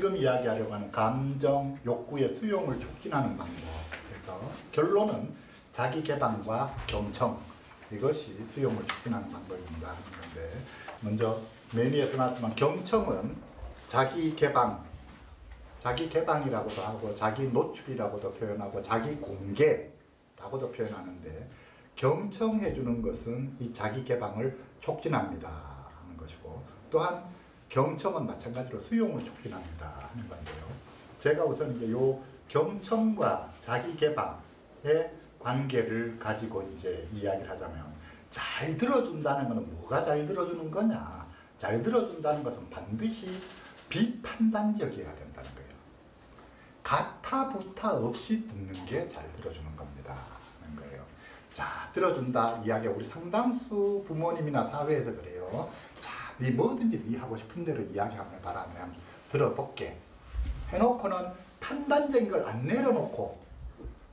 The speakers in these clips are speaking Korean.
지금 이야기하려고 하는 감정, 욕구의 수용을 촉진하는 방법. 그래서 결론은 자기 개방과 경청 이것이 수용을 촉진하는 방법입니다 하는 건데 먼저 메뉴에서 나왔지만 경청은 자기 개방, 자기 개방이라고도 하고 자기 노출이라고도 표현하고 자기 공개라고도 표현하는데 경청해 주는 것은 이 자기 개방을 촉진합니다 하는 것이고 또한 경청은 마찬가지로 수용을 촉진합니다 하는 건데요. 제가 우선 이제 요 경청과 자기 개방의 관계를 가지고 이제 이야기를 하자면 잘 들어준다는 것은 뭐가 잘 들어주는 거냐? 잘 들어준다는 것은 반드시 비판단적이어야 된다는 거예요. 가타부타 없이 듣는 게 잘 들어주는 겁니다. 하는 거예요. 자, 들어준다 이야기 우리 상당수 부모님이나 사회에서 그래요. 자, 네 뭐든지 네 하고 싶은 대로 이야기하면 바라면 들어볼게. 해놓고는 판단적인 걸 안 내려놓고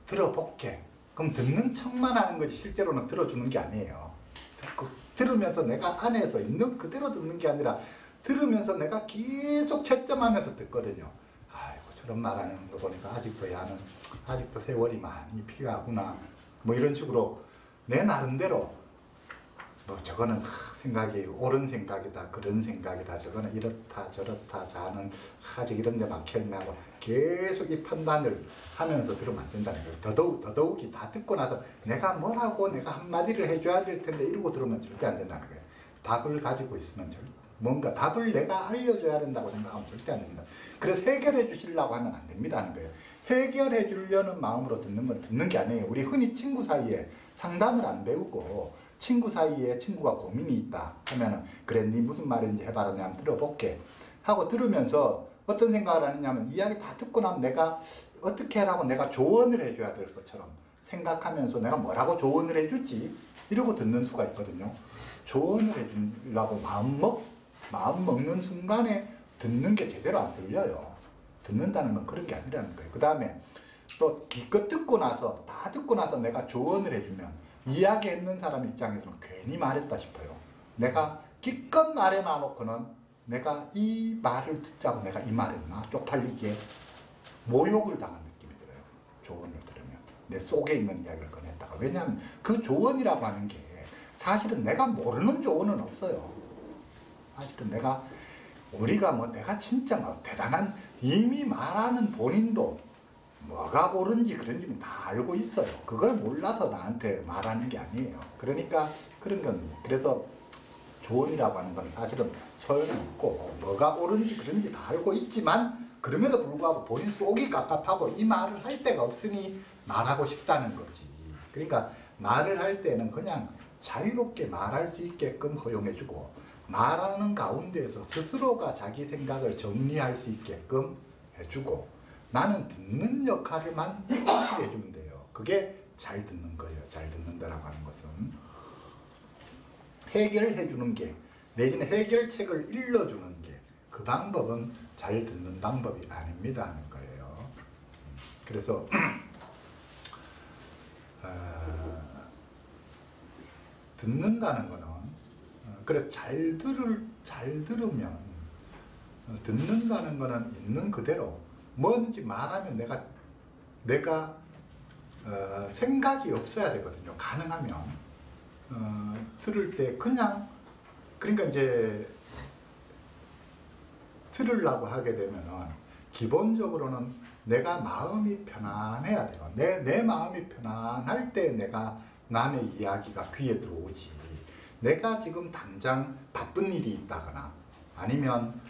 들어볼게. 그럼 듣는 척만 하는 것이 실제로는 들어주는 게 아니에요. 듣고, 들으면서 내가 안에서 있는 그대로 듣는 게 아니라 들으면서 내가 계속 채점하면서 듣거든요. 아이고 저런 말하는 거 보니까 아직도 야는 아직도 세월이 많이 필요하구나. 뭐 이런 식으로 내 나름대로 뭐 저거는 생각이 옳은 생각이다 그런 생각이다 저거는 이렇다 저렇다 자는 아직 이런 데 막혀있나 하고 계속 이 판단을 하면서 들으면 안 된다는 거예요. 더더욱 더더욱이 다 듣고 나서 내가 뭐라고 내가 한마디를 해줘야 될 텐데 이러고 들으면 절대 안 된다는 거예요. 답을 가지고 있으면 절 뭔가 답을 내가 알려줘야 된다고 생각하면 절대 안 됩니다. 그래서 해결해 주시려고 하면 안 됩니다 하는 거예요. 해결해 주려는 마음으로 듣는 건 듣는 게 아니에요. 우리 흔히 친구 사이에 상담을 안 배우고 친구 사이에 친구가 고민이 있다 하면은 그래 네 무슨 말인지 해봐라 내가 한번 들어볼게 하고 들으면서 어떤 생각을 하느냐면 이야기 다 듣고 나면 내가 어떻게 하라고 내가 조언을 해줘야 될 것처럼 생각하면서 내가 뭐라고 조언을 해주지? 이러고 듣는 수가 있거든요. 조언을 해주려고 마음 먹 마음 먹는 순간에 듣는 게 제대로 안 들려요. 듣는다는 건 그런 게 아니라는 거예요. 그 다음에 또 기껏 듣고 나서 다 듣고 나서 내가 조언을 해주면 이야기했는 사람 입장에서는 괜히 말했다 싶어요. 내가 기껏 말해 놔 놓고는 내가 이 말을 듣자고 내가 이 말했나 쪽팔리게 모욕을 당한 느낌이 들어요. 조언을 들으면 내 속에 있는 이야기를 꺼냈다가 왜냐하면 그 조언이라고 하는 게 사실은 내가 모르는 조언은 없어요. 사실은 내가 우리가 뭐 내가 진짜 뭐 대단한 이미 말하는 본인도 뭐가 옳은지 그런지는 다 알고 있어요. 그걸 몰라서 나한테 말하는 게 아니에요. 그러니까 그런 건 그래서 조언이라고 하는 건 사실은 소용이 없고 뭐가 옳은지 그런지 다 알고 있지만 그럼에도 불구하고 본인 속이 갑갑하고 이 말을 할 데가 없으니 말하고 싶다는 거지. 그러니까 말을 할 때는 그냥 자유롭게 말할 수 있게끔 허용해주고 말하는 가운데에서 스스로가 자기 생각을 정리할 수 있게끔 해주고 나는 듣는 역할을만 해주면 돼요. 그게 잘 듣는 거예요. 잘 듣는다라고 하는 것은. 해결해 주는 게, 내지는 해결책을 일러주는 게, 그 방법은 잘 듣는 방법이 아닙니다. 하는 거예요. 그래서, 어, 듣는다는 거는, 어, 그래, 잘 들을, 잘 들으면, 어, 듣는다는 거는 있는 그대로, 뭐든지 말하면 내가 내가 어, 생각이 없어야 되거든요. 가능하면 어, 들을 때 그냥 그러니까 이제 들으려고 하게 되면은 기본적으로는 내가 마음이 편안해야 돼요. 내, 내 마음이 편안할 때 내가 남의 이야기가 귀에 들어오지. 내가 지금 당장 바쁜 일이 있다거나 아니면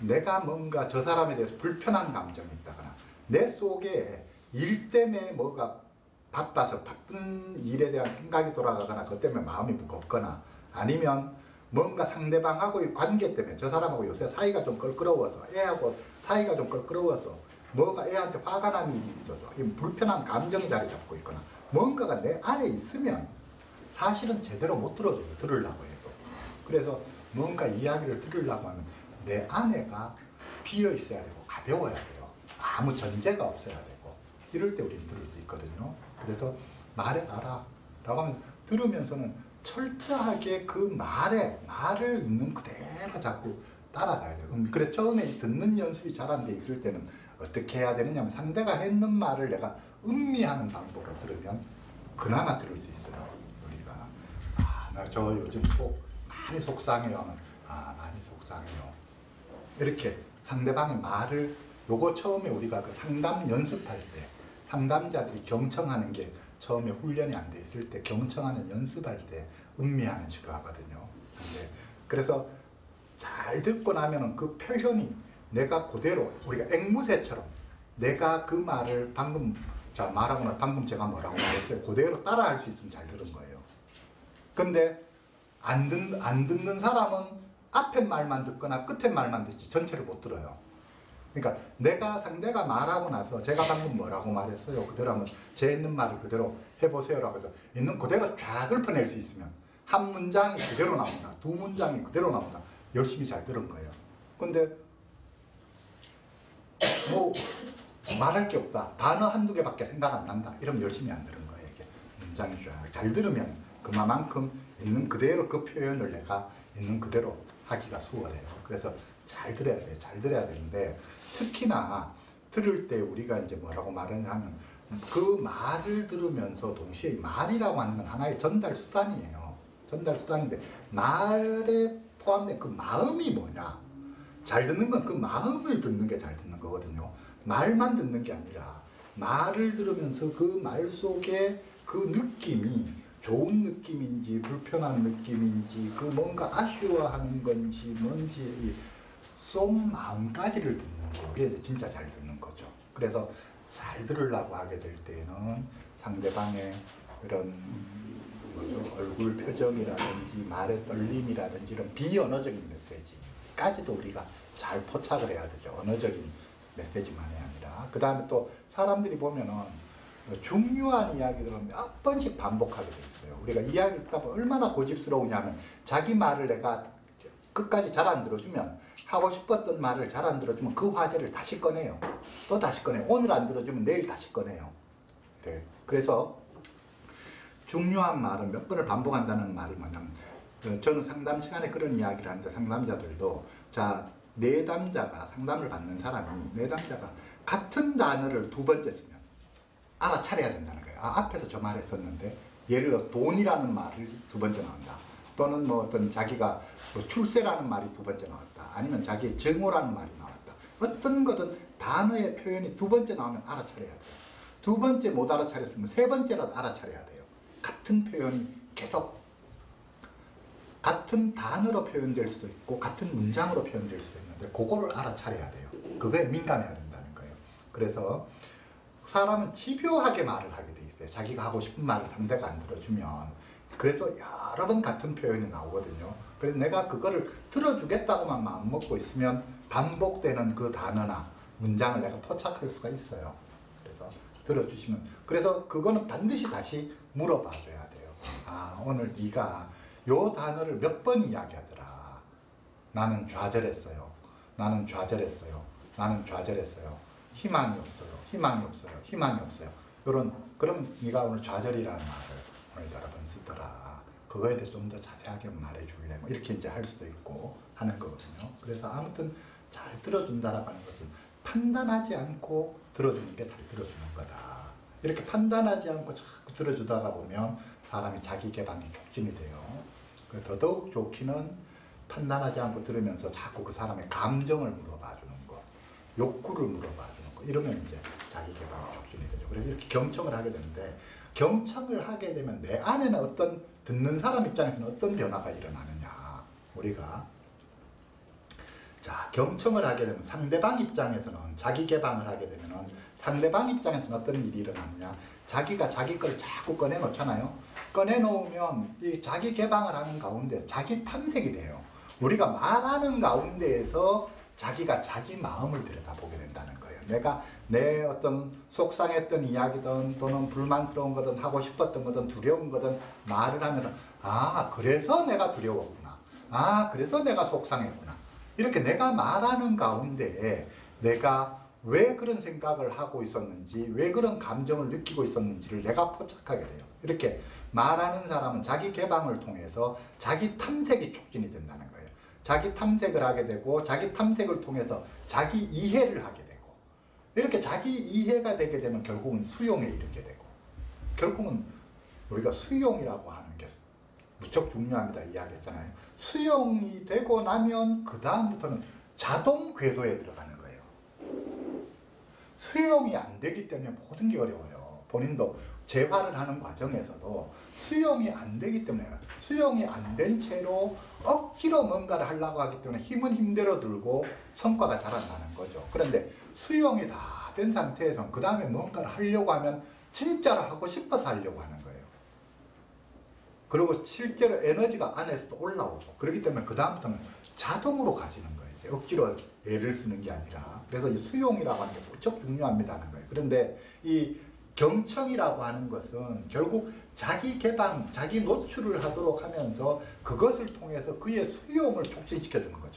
내가 뭔가 저 사람에 대해서 불편한 감정이 있다거나 내 속에 일 때문에 뭐가 바빠서 바쁜 일에 대한 생각이 돌아가거나 그것 때문에 마음이 무겁거나 아니면 뭔가 상대방하고의 관계 때문에 저 사람하고 요새 사이가 좀 껄끄러워서 애하고 사이가 좀 껄끄러워서 뭐가 애한테 화가 난 일이 있어서 불편한 감정이 자리 잡고 있거나 뭔가가 내 안에 있으면 사실은 제대로 못 들어줘요 들으려고 해도. 그래서 뭔가 이야기를 들으려고 하면 내 안에가 비어 있어야 되고 가벼워야 돼요. 아무 전제가 없어야 되고 이럴 때 우리는 들을 수 있거든요. 그래서 말해봐라 라고 하면 들으면서는 철저하게 그 말에 말을 있는 그대로 자꾸 따라가야 돼요. 음, 그래서 처음에 듣는 연습이 잘 안 돼 있을 때는 어떻게 해야 되느냐면 상대가 했는 말을 내가 음미하는 방법으로 들으면 그나마 들을 수 있어요. 우리가 아, 나 저 요즘 속 많이 속상해요. 하면 아, 많이 속상해요. 이렇게 상대방의 말을 요거 처음에 우리가 그 상담 연습할 때 상담자들이 경청하는 게 처음에 훈련이 안 돼 있을 때 경청하는 연습할 때 음미하는 식으로 하거든요. 근데 그래서 잘 듣고 나면은 그 표현이 내가 그대로 우리가 앵무새처럼 내가 그 말을 방금 자 말하고 나 방금 제가 뭐라고 말했어요. 그대로 따라할 수 있으면 잘 들은 거예요. 근데 안, 듣, 안 듣는 사람은 앞에 말만 듣거나 끝에 말만 듣지 전체를 못 들어요. 그러니까 내가 상대가 말하고 나서 제가 방금 뭐라고 말했어요. 그대로 하면 제 있는 말을 그대로 해보세요라고 해서 있는 그대로 쫙 읊어낼 수 있으면 한 문장이 그대로 나온다. 두 문장이 그대로 나온다. 열심히 잘 들은 거예요. 근데 뭐 말할 게 없다. 단어 한두 개밖에 생각 안 난다. 이러면 열심히 안 들은 거예요. 이게 문장이 쫙 잘 들으면 그만큼 있는 그대로 그 표현을 내가 있는 그대로 하기가 수월해요. 그래서 잘 들어야 돼요. 잘 들어야 되는데 특히나 들을 때 우리가 이제 뭐라고 말하냐 하면 그 말을 들으면서 동시에 말이라고 하는 건 하나의 전달 수단이에요. 전달 수단인데 말에 포함된 그 마음이 뭐냐? 잘 듣는 건 그 마음을 듣는 게 잘 듣는 거거든요. 말만 듣는 게 아니라 말을 들으면서 그 말 속에 그 느낌이 좋은 느낌인지 불편한 느낌인지 그 뭔가 아쉬워하는 건지 뭔지 속 마음까지를 듣는 게 그게 진짜 잘 듣는 거죠. 그래서 잘 들으려고 하게 될 때는 상대방의 그런 뭐죠? 얼굴 표정이라든지 말의 떨림이라든지 이런 비언어적인 메시지까지도 우리가 잘 포착을 해야 되죠. 언어적인 메시지만이 아니라 그 다음에 또 사람들이 보면은 중요한 이야기들은 몇 번씩 반복하게 돼 있어요. 우리가 이야기를 듣다 보면 얼마나 고집스러우냐면 자기 말을 내가 끝까지 잘 안 들어주면 하고 싶었던 말을 잘 안 들어주면 그 화제를 다시 꺼내요. 또 다시 꺼내요. 오늘 안 들어주면 내일 다시 꺼내요. 네. 그래서 중요한 말은 몇 번을 반복한다는 말이 뭐냐면 어, 저는 상담 시간에 그런 이야기를 하는데 상담자들도 자 내담자가 상담을 받는 사람이 내담자가 같은 단어를 두 번째 알아차려야 된다는 거예요. 아, 앞에도 저 말했었는데 예를 들어 돈이라는 말을 두 번째 나온다. 또는 뭐 어떤 자기가 뭐 출세라는 말이 두 번째 나왔다. 아니면 자기의 정오라는 말이 나왔다. 어떤 거든 단어의 표현이 두 번째 나오면 알아차려야 돼요. 두 번째 못 알아차렸으면 세 번째라도 알아차려야 돼요. 같은 표현이 계속 같은 단어로 표현될 수도 있고 같은 문장으로 표현될 수도 있는데 그거를 알아차려야 돼요. 그거에 민감해야 된다는 거예요. 그래서 사람은 집요하게 말을 하게 돼 있어요. 자기가 하고 싶은 말을 상대가 안 들어주면 그래서 여러 번 같은 표현이 나오거든요. 그래서 내가 그거를 들어주겠다고만 마음 먹고 있으면 반복되는 그 단어나 문장을 내가 포착할 수가 있어요. 그래서 들어주시면 그래서 그거는 반드시 다시 물어봐 줘야 돼요. 아 오늘 네가 요 단어를 몇 번 이야기하더라. 나는 좌절했어요. 나는 좌절했어요. 나는 좌절했어요. 희망이 없어요. 희망이 없어요. 희망이 없어요. 요런 그럼 네가 오늘 좌절이라는 말을 오늘 여러 번 쓰더라. 그거에 대해서 좀더 자세하게 말해줄래? 뭐 이렇게 이제 할 수도 있고 하는 거거든요. 그래서 아무튼 잘 들어준다라고 하는 것은 판단하지 않고 들어주는 게 잘 들어주는 거다. 이렇게 판단하지 않고 자꾸 들어주다가 보면 사람이 자기 개방이 촉진이 돼요. 더더욱 좋기는 판단하지 않고 들으면서 자꾸 그 사람의 감정을 물어봐 주는 거, 욕구를 물어봐 주는 거, 이러면 이제 자기 개방이 촉진이 되죠. 그래서 이렇게 경청을 하게 되는데, 경청을 하게 되면 내 안에는 어떤, 듣는 사람 입장에서는 어떤 변화가 일어나느냐. 우리가. 자, 경청을 하게 되면 상대방 입장에서는 자기 개방을 하게 되면은 상대방 입장에서는 어떤 일이 일어나느냐. 자기가 자기 걸 자꾸 꺼내놓잖아요. 꺼내놓으면 이 자기 개방을 하는 가운데 자기 탐색이 돼요. 우리가 말하는 가운데에서 자기가 자기 마음을 들여다보게 된다는. 내가 내 어떤 속상했던 이야기든 또는 불만스러운 거든 하고 싶었던 거든 두려운 거든 말을 하면 아 그래서 내가 두려웠구나. 아 그래서 내가 속상했구나. 이렇게 내가 말하는 가운데 내가 왜 그런 생각을 하고 있었는지 왜 그런 감정을 느끼고 있었는지를 내가 포착하게 돼요. 이렇게 말하는 사람은 자기 개방을 통해서 자기 탐색이 촉진이 된다는 거예요. 자기 탐색을 하게 되고 자기 탐색을 통해서 자기 이해를 하게 되고 이렇게 자기 이해가 되게 되면 결국은 수용에 이르게 되고 결국은 우리가 수용이라고 하는 게 무척 중요합니다 이야기했잖아요. 수용이 되고 나면 그 다음부터는 자동 궤도에 들어가는 거예요. 수용이 안 되기 때문에 모든 게 어려워요. 본인도 재활을 하는 과정에서도 수용이 안 되기 때문에 수용이 안 된 채로 억지로 뭔가를 하려고 하기 때문에 힘은 힘대로 들고 성과가 잘 안 나는 거죠. 그런데 수용이 다 된 상태에서 그 다음에 뭔가를 하려고 하면 진짜로 하고 싶어서 하려고 하는 거예요. 그리고 실제로 에너지가 안에서 또 올라오고 그렇기 때문에 그 다음부터는 자동으로 가지는 거예요. 이제 억지로 애를 쓰는 게 아니라 그래서 이 수용이라고 하는 게 무척 중요합니다는 거예요. 그런데 이 경청이라고 하는 것은 결국 자기 개방, 자기 노출을 하도록 하면서 그것을 통해서 그의 수용을 촉진시켜 주는 거죠.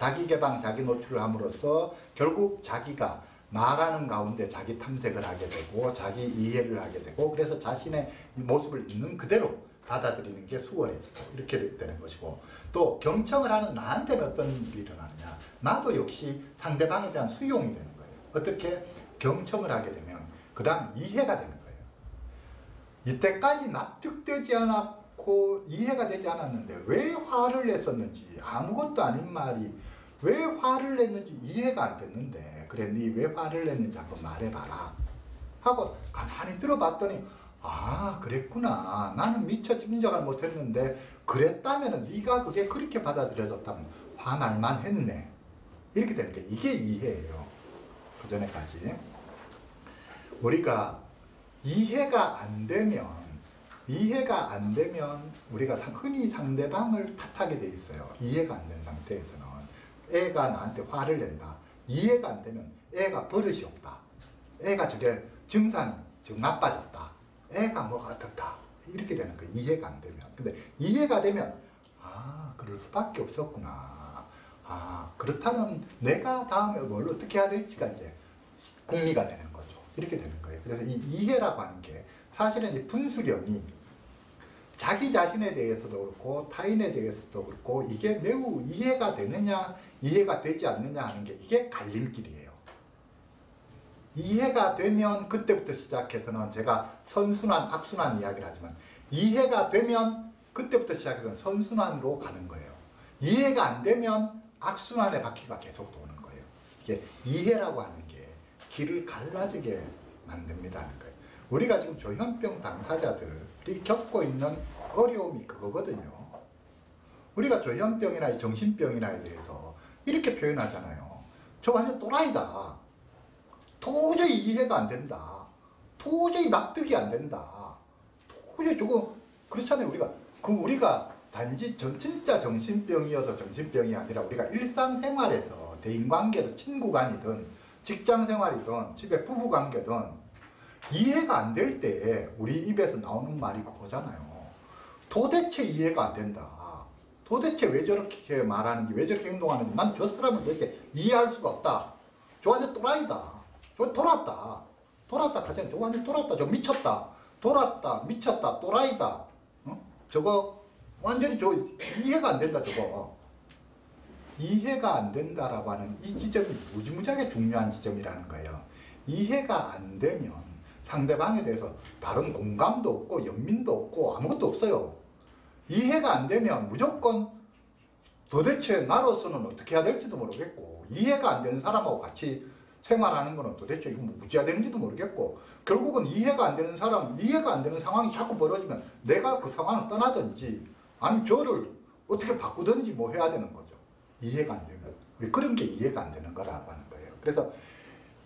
자기 개방, 자기 노출을 함으로써 결국 자기가 말하는 가운데 자기 탐색을 하게 되고 자기 이해를 하게 되고 그래서 자신의 모습을 있는 그대로 받아들이는 게 수월해지고 이렇게 되는 것이고 또 경청을 하는 나한테는 어떤 일이 일어나느냐 나도 역시 상대방에 대한 수용이 되는 거예요. 어떻게 경청을 하게 되면 그 다음 이해가 되는 거예요. 이때까지 납득되지 않았고 이해가 되지 않았는데 왜 화를 냈었는지 아무것도 아닌 말이 왜 화를 냈는지 이해가 안 됐는데 그래 네 왜 화를 냈는지 한번 말해봐라. 하고 가만히 들어봤더니 아 그랬구나. 나는 미처 짐작을 못했는데 그랬다면 네가 그게 그렇게 받아들여졌다면 화날만 했네. 이렇게 되는 게 이게 이해예요. 그 전에까지. 우리가 이해가 안 되면 이해가 안 되면 우리가 흔히 상대방을 탓하게 돼 있어요. 이해가 안 된 상태에서는 애가 나한테 화를 낸다. 이해가 안 되면 애가 버릇이 없다. 애가 저게 증상이 지금 나빠졌다. 애가 뭐가 어떻다. 이렇게 되는 거예요. 이해가 안 되면. 근데 이해가 되면 아 그럴 수밖에 없었구나. 아 그렇다면 내가 다음에 뭘 어떻게 해야 될지가 이제 궁리가 되는 거죠. 이렇게 되는 거예요. 그래서 이 이해라고 하는 게 사실은 이 분수령이 자기 자신에 대해서도 그렇고 타인에 대해서도 그렇고 이게 매우 이해가 되느냐 이해가 되지 않느냐 하는 게 이게 갈림길이에요. 이해가 되면 그때부터 시작해서는 제가 선순환 악순환 이야기를 하지만 이해가 되면 그때부터 시작해서 선순환으로 가는 거예요. 이해가 안 되면 악순환의 바퀴가 계속 도는 거예요. 이게 이해라고 하는 게 길을 갈라지게 만듭니다 하는 거예요. 우리가 지금 조현병 당사자들이 겪고 있는 어려움이 그거거든요. 우리가 조현병이나 정신병이나에 대해서 이렇게 표현하잖아요. 저 완전 또라이다. 도저히 이해가 안 된다. 도저히 납득이 안 된다. 도저히 조금 그렇잖아요. 우리가 그 우리가 단지 전 진짜 정신병이어서 정신병이 아니라 우리가 일상생활에서 대인관계도 친구 간이든 직장 생활이든 집에 부부 관계든 이해가 안 될 때 우리 입에서 나오는 말이 그거잖아요. 도대체 이해가 안 된다. 도대체 왜 저렇게 말하는지 왜 저렇게 행동하는지 난 저 사람을 도대체 이해할 수가 없다. 저 완전 또라이다. 저 돌았다. 돌았다 하잖아요. 저 완전 돌았다. 저 미쳤다. 돌았다. 미쳤다. 또라이다. 어? 저거 완전히 저 이해가 안 된다 저거. 이해가 안 된다라고 하는 이 지점이 무지무지하게 중요한 지점이라는 거예요. 이해가 안 되면 상대방에 대해서 다른 공감도 없고 연민도 없고 아무것도 없어요. 이해가 안 되면 무조건 도대체 나로서는 어떻게 해야 될지도 모르겠고 이해가 안 되는 사람하고 같이 생활하는 거는 도대체 이거 뭐 무지해야 되는지도 모르겠고 결국은 이해가 안 되는 사람, 이해가 안 되는 상황이 자꾸 벌어지면 내가 그 상황을 떠나든지 아니면 저를 어떻게 바꾸든지 뭐 해야 되는 거죠. 이해가 안 되면. 우리 그런 게 이해가 안 되는 거라고 하는 거예요. 그래서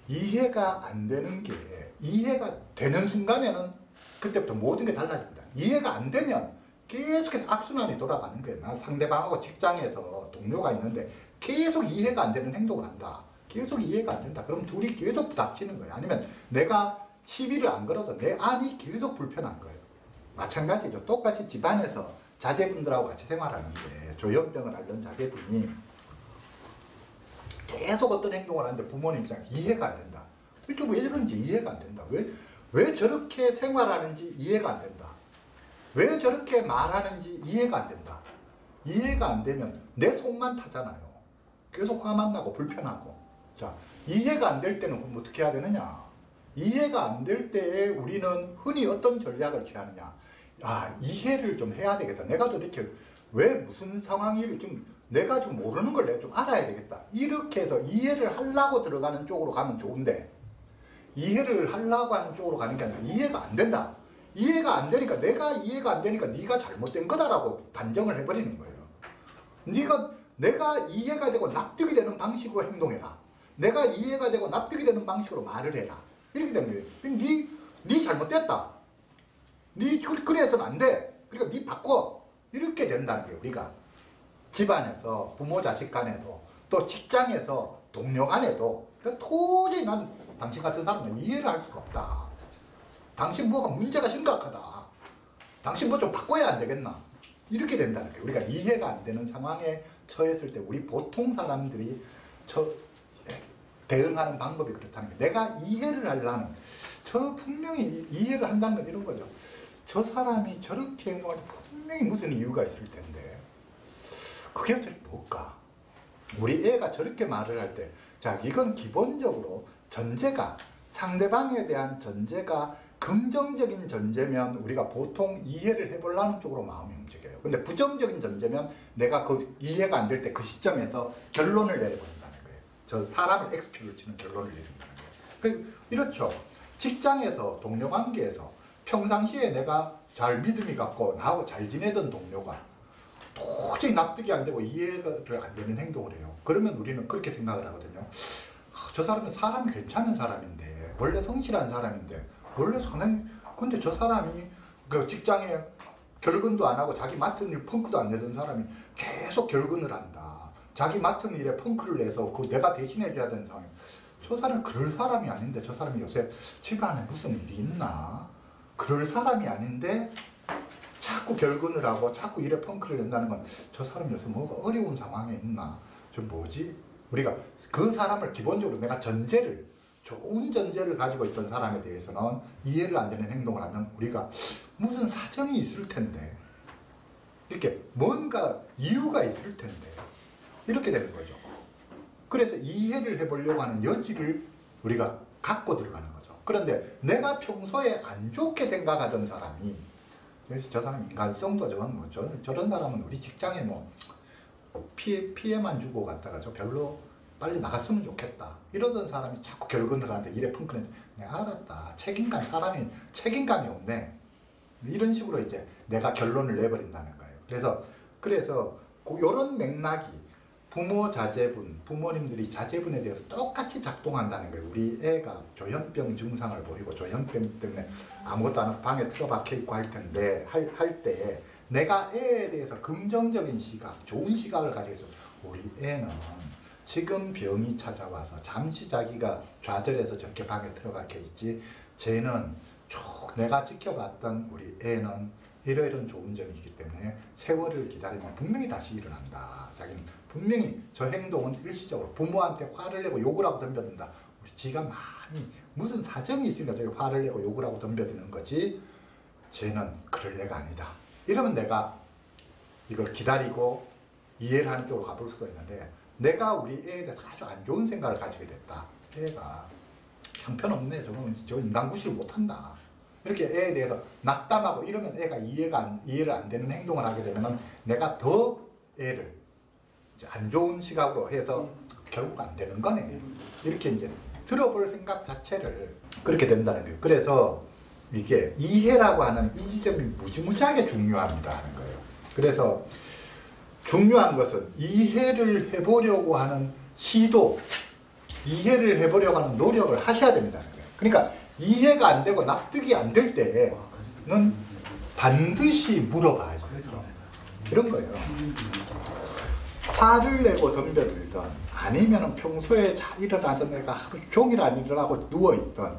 이해가 안 되는 게 이해가 되는 순간에는 그때부터 모든 게 달라집니다. 이해가 안 되면 계속해서 악순환이 돌아가는 거예요. 나 상대방하고 직장에서 동료가 있는데 계속 이해가 안 되는 행동을 한다. 계속 이해가 안 된다. 그럼 둘이 계속 부닥치는 거예요. 아니면 내가 시비를 안 걸어도 내 안이 계속 불편한 거예요. 마찬가지죠. 똑같이 집안에서 자제분들하고 같이 생활하는데 조현병을 앓는 자제분이 계속 어떤 행동을 하는데 부모님 입장에 이해가 안 된다. 왜 저러는지 이해가 안 된다. 왜, 왜 저렇게 생활하는지 이해가 안 된다. 왜 저렇게 말하는지 이해가 안 된다. 이해가 안 되면 내 속만 타잖아요. 계속 화만 나고 불편하고. 자, 이해가 안 될 때는 어떻게 해야 되느냐? 이해가 안 될 때에 우리는 흔히 어떤 전략을 취하느냐? 아, 이해를 좀 해야 되겠다. 내가 도대체 왜 무슨 상황이를 좀 내가 좀 모르는 걸 내가 좀 알아야 되겠다. 이렇게 해서 이해를 하려고 들어가는 쪽으로 가면 좋은데 이해를 하려고 하는 쪽으로 가는 게 아니라 이해가 안 된다. 이해가 안 되니까 내가 이해가 안 되니까 네가 잘못된 거다라고 단정을 해버리는 거예요. 네가 내가 이해가 되고 납득이 되는 방식으로 행동해라. 내가 이해가 되고 납득이 되는 방식으로 말을 해라. 이렇게 되는 거예요. 네, 네 잘못됐다. 네 그래서는 안 돼. 그러니까 네 바꿔. 이렇게 된다는 게 우리가 집안에서 부모 자식 간에도 또 직장에서 동료 간에도 도저히 난 당신 같은 사람은 이해를 할 수가 없다. 당신 뭐가 문제가 심각하다. 당신 뭐 좀 바꿔야 안 되겠나? 이렇게 된다는 거예요. 우리가 이해가 안 되는 상황에 처했을 때 우리 보통 사람들이 저 대응하는 방법이 그렇다는 거예요. 내가 이해를 하려는 저 분명히 이해를 한다는 건 이런 거죠. 저 사람이 저렇게 행동할 때 분명히 무슨 이유가 있을 텐데 그게 도대체 뭘까? 우리 애가 저렇게 말을 할 때, 자, 이건 기본적으로 전제가, 상대방에 대한 전제가 긍정적인 전제면 우리가 보통 이해를 해보려는 쪽으로 마음이 움직여요. 근데 부정적인 전제면 내가 그 이해가 안 될 때 그 시점에서 결론을 내려버린다는 거예요. 저 사람을 XP로 치는 결론을 내린다는 거예요. 그, 이렇죠. 직장에서, 동료 관계에서 평상시에 내가 잘 믿음이 갖고 나하고 잘 지내던 동료가 도저히 납득이 안 되고 이해를 안 되는 행동을 해요. 그러면 우리는 그렇게 생각을 하거든요. 아, 저 사람은 사람이 괜찮은 사람인데, 원래 성실한 사람인데, 원래 상당히, 근데 저 사람이 그 직장에 결근도 안 하고 자기 맡은 일 펑크도 안 내던 사람이 계속 결근을 한다. 자기 맡은 일에 펑크를 내서 그 내가 대신해 줘야 되는 상황. 저 사람 그럴 사람이 아닌데 저 사람이 요새 집안에 무슨 일이 있나? 그럴 사람이 아닌데 자꾸 결근을 하고 자꾸 일에 펑크를 낸다는 건 저 사람 요새 뭐가 어려운 상황에 있나? 좀 뭐지? 우리가 그 사람을 기본적으로 내가 전제를 좋은 전제를 가지고 있던 사람에 대해서는 이해를 안 되는 행동을 하면 우리가 무슨 사정이 있을 텐데 이렇게 뭔가 이유가 있을 텐데 이렇게 되는 거죠. 그래서 이해를 해보려고 하는 여지를 우리가 갖고 들어가는 거죠. 그런데 내가 평소에 안 좋게 생각하던 사람이 그래서 저 사람 인간성도 저건 뭐 저, 저런 사람은 우리 직장에 뭐 피해 피해만 주고 갔다가 저 별로 빨리 나갔으면 좋겠다 이러던 사람이 자꾸 결근을 하는데 일에 펑크는 내가 알았다 책임감 사람이 책임감이 없네 이런 식으로 이제 내가 결론을 내버린다는 거예요. 그래서 그래서 이런 맥락이 부모 자제분, 부모님들이 자제분에 대해서 똑같이 작동한다는 거예요. 우리 애가 조현병 증상을 보이고 조현병 때문에 아무것도 안 하고 방에 틀어박혀 있고 할 텐데 할때 내가 애에 대해서 긍정적인 시각, 좋은 시각을 가지고 우리 애는 지금 병이 찾아와서 잠시 자기가 좌절해서 저렇게 방에 들어박혀 있지 쟤는 쭉 내가 지켜봤던 우리 애는 이러이런 좋은 점이 있기 때문에 세월을 기다리면 분명히 다시 일어난다. 자기는 분명히 저 행동은 일시적으로 부모한테 화를 내고 욕을 하고 덤벼든다. 우리 지가 많이 무슨 사정이 있으니까 저기 화를 내고 욕을 하고 덤벼드는 거지. 쟤는 그럴 애가 아니다. 이러면 내가 이걸 기다리고 이해를 하는 쪽으로 가볼 수가 있는데 내가 우리 애에 대해서 아주 안 좋은 생각을 가지게 됐다. 애가 형편없네. 저건 저 인간구실을 못한다. 이렇게 애에 대해서 낙담하고 이러면 애가 이해가 안, 이해를 안 되는 행동을 하게 되면 내가 더 애를 안 좋은 시각으로 해서 결국 안 되는 거네. 이렇게 이제 들어볼 생각 자체를 그렇게 된다는 거예요. 그래서 이게 이해라고 하는 이 지점이 무지무지하게 중요합니다 하는 거예요. 그래서 중요한 것은 이해를 해보려고 하는 시도, 이해를 해보려고 하는 노력을 하셔야 거예요. 그러니까 이해가 안 되고 납득이 안 될 때는 반드시 물어봐야죠. 이런 거예요. 화를 내고 덤벼들든 아니면 평소에 잘 일어나던 애가 하루 종일 안 일어나고 누워있던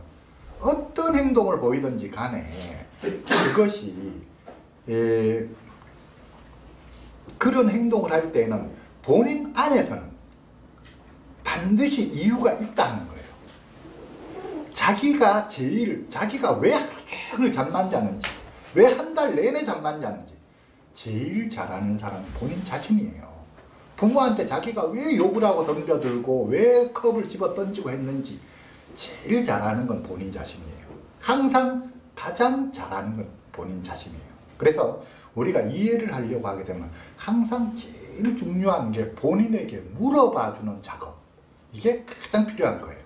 어떤 행동을 보이든지 간에 그것이 에, 그런 행동을 할 때는 본인 안에서는 반드시 이유가 있다는 거예요. 자기가 제일, 자기가 왜 하루 잠만 자는지, 왜 한 달 내내 잠만 자는지, 제일 잘하는 사람은 본인 자신이에요. 부모한테 자기가 왜 욕을 하고 덤벼들고 왜 컵을 집어 던지고 했는지 제일 잘하는 건 본인 자신이에요. 항상 가장 잘하는 건 본인 자신이에요. 그래서 우리가 이해를 하려고 하게 되면 항상 제일 중요한 게 본인에게 물어봐 주는 작업. 이게 가장 필요한 거예요.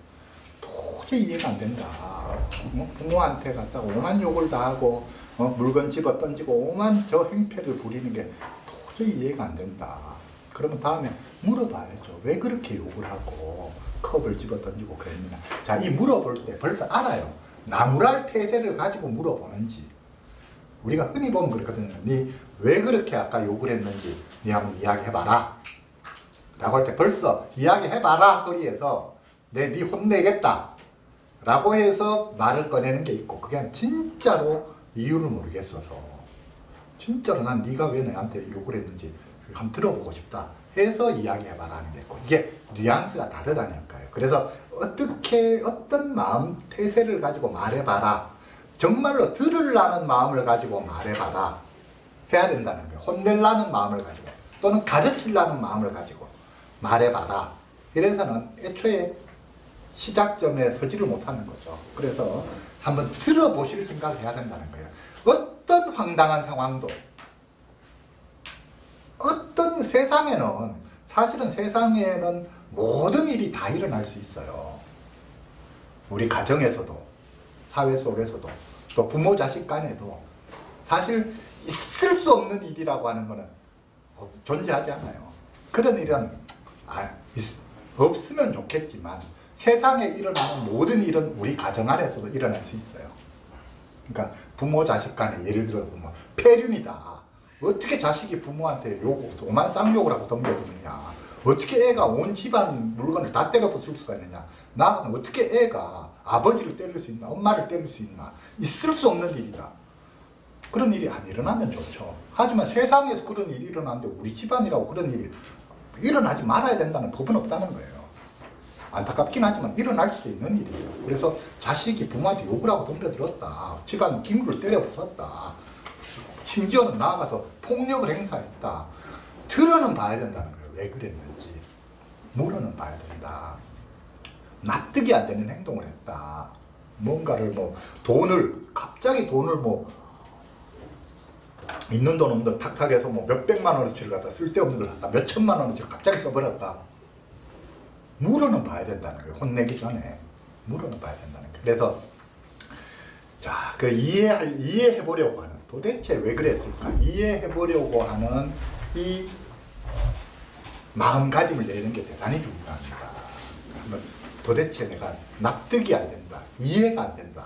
도저히 이해가 안 된다. 어? 부모한테 갔다가 오만 욕을 다 하고 어? 물건 집어 던지고 오만 저 행패를 부리는 게 도저히 이해가 안 된다. 그러면 다음에 물어봐야죠. 왜 그렇게 욕을 하고 컵을 집어 던지고 그랬느냐. 자, 이 물어볼 때 벌써 알아요. 나무랄 태세를 가지고 물어보는지. 우리가 흔히 보면 그렇거든요. 니왜 그렇게 아까 욕을 했는지 니 한번 이야기해봐라. 라고 할 때 벌써 이야기해봐라 소리에서 내니 혼내겠다. 라고 해서 말을 꺼내는 게 있고 그게 진짜로 이유를 모르겠어서 진짜로 난 네가 왜 내한테 욕을 했는지 한번 들어보고 싶다 해서 이야기해봐라 하는 게 있고 이게 뉘앙스가 다르다니까요. 그래서 어떻게 어떤 마음 태세를 가지고 말해봐라 정말로 들으려는 마음을 가지고 말해봐라 해야 된다는 거예요. 혼내려는 마음을 가지고 또는 가르치려는 마음을 가지고 말해봐라. 이래서는 애초에 시작점에 서지를 못하는 거죠. 그래서 한번 들어보실 생각을 해야 된다는 거예요. 어떤 황당한 상황도 어떤 세상에는 사실은 세상에는 모든 일이 다 일어날 수 있어요. 우리 가정에서도 사회 속에서도 또 부모 자식 간에도 사실 있을 수 없는 일이라고 하는 것은 존재하지 않아요. 그런 일은 아, 있, 없으면 좋겠지만 세상에 일어나는 모든 일은 우리 가정 안에서도 일어날 수 있어요. 그러니까 부모 자식 간에 예를 들어 보면 폐륜이다. 어떻게 자식이 부모한테 욕, 오만 쌍욕을 하고 덤벼드느냐. 어떻게 애가 온 집안 물건을 다 때려 부술 수가 있느냐. 나는 어떻게 애가 아버지를 때릴 수 있나, 엄마를 때릴 수 있나. 있을 수 없는 일이다. 그런 일이 안 일어나면 좋죠. 하지만 세상에서 그런 일이 일어나는데 우리 집안이라고 그런 일이 일어나지 말아야 된다는 법은 없다는 거예요. 안타깝긴 하지만 일어날 수도 있는 일이에요. 그래서 자식이 부모한테 욕을 하고 덤벼들었다. 집안 기물을 때려 부쉈다. 심지어는 나아가서 폭력을 행사했다. 들어는 봐야 된다는 거예요. 왜 그랬는지. 물어는 봐야 된다. 납득이 안 되는 행동을 했다. 뭔가를 뭐 돈을 갑자기 돈을 뭐 있는 돈 없는 돈 탁탁해서 뭐 몇백만 원어치를 갖다 쓸데없는 걸 갖다 몇천만 원어치를 갑자기 써버렸다. 물어는 봐야 된다는 거예요. 혼내기 전에. 물어는 봐야 된다는 거예요. 그래서, 자, 그 이해할, 이해해 보려고 하는, 도대체 왜 그랬을까? 이해해 보려고 하는 이 마음가짐을 내는 게 대단히 중요합니다. 도대체 내가 납득이 안 된다. 이해가 안 된다.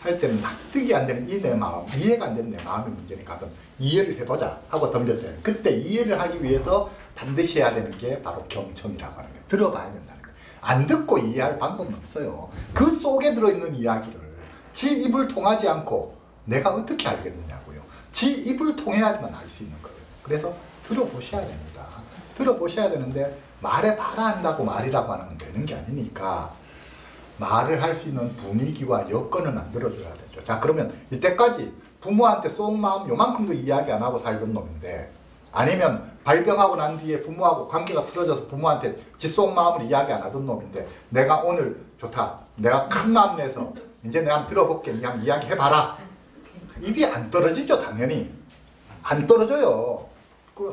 할 때는 납득이 안 되는 이 내 마음, 이해가 안 되는 내 마음의 문제니까 한번 이해를 해보자 하고 덤벼들어요. 그때 이해를 하기 위해서 반드시 해야 되는 게 바로 경청이라고 하는 거예요. 들어봐야 된다는 거예요. 안 듣고 이해할 방법은 없어요. 그 속에 들어있는 이야기를 지 입을 통하지 않고 내가 어떻게 알겠느냐고요. 지 입을 통해야지만 알 수 있는 거예요. 그래서 들어보셔야 됩니다. 들어보셔야 되는데 말해봐라 한다고 말이라고 하는 건 되는 게 아니니까 말을 할 수 있는 분위기와 여건을 만들어줘야 되죠. 자, 그러면 이때까지 부모한테 속 마음 요만큼도 이야기 안 하고 살던 놈인데 아니면 발병하고 난 뒤에 부모하고 관계가 틀어져서 부모한테 지속 마음을 이야기 안 하던 놈인데 내가 오늘 좋다. 내가 큰 마음 내서 이제 내가 들어볼게. 니 한번 이야기 해봐라. 입이 안 떨어지죠, 당연히. 안 떨어져요.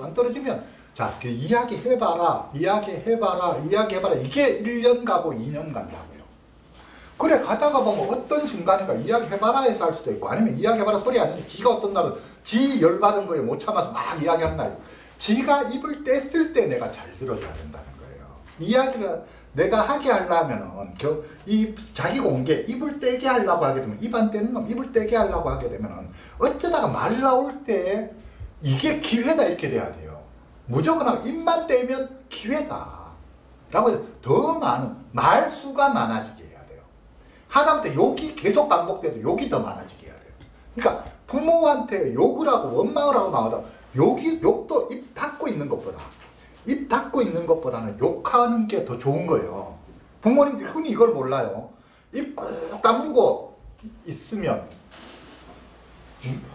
안 떨어지면 자, 그 이야기 해봐라, 이야기 해봐라, 이야기 해봐라. 이게 1년 가고 2년 간다고요. 그래 가다가 보면 어떤 순간인가 이야기 해봐라 해서 할 수도 있고 아니면 이야기 해봐라 소리 아닌데 지가 어떤 날은 지 열받은 거에 못 참아서 막 이야기하는 날 지가 입을 뗐을 때 내가 잘 들어줘야 된다는 거예요. 이야기를 내가 하게 하려면은 이 자기 공개 입을 떼게 하려고 하게 되면 입 안 떼는 놈 입을 떼게 하려고 하게 되면은 어쩌다가 말 나올 때 이게 기회다 이렇게 돼야 돼요. 무조건 입만 떼면 기회다. 라고 더 많은 말수가 많아지게 하다못해 욕이 계속 반복돼도 욕이 더 많아지게 해야 돼요. 그러니까 부모한테 욕을 하고 원망을 하고 나오다 욕이, 욕도 입 닫고 있는 것보다 입 닫고 있는 것보다는 욕하는 게 더 좋은 거예요. 부모님들이 흔히 이걸 몰라요. 입꼭 다물고 있으면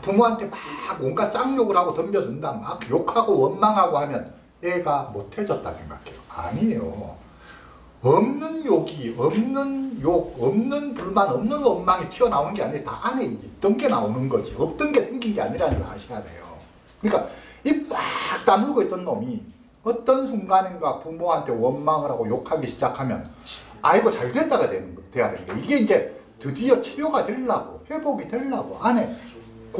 부모한테 막 온갖 쌍욕을 하고 덤벼든다. 막 욕하고 원망하고 하면 애가 못해졌다 생각해요. 아니에요. 없는 욕이 없는 욕 없는 불만 없는 원망이 튀어나오는 게 아니라 다 안에 있던 게 나오는 거지. 없던 게 생긴 게 아니라는 걸 아셔야 돼요. 그러니까 입 꽉 다물고 있던 놈이 어떤 순간인가 부모한테 원망을 하고 욕하기 시작하면 아이고 잘 됐다가 되는 거, 돼야 되는 거. 이게 이제 드디어 치료가 되려고 회복이 되려고 안에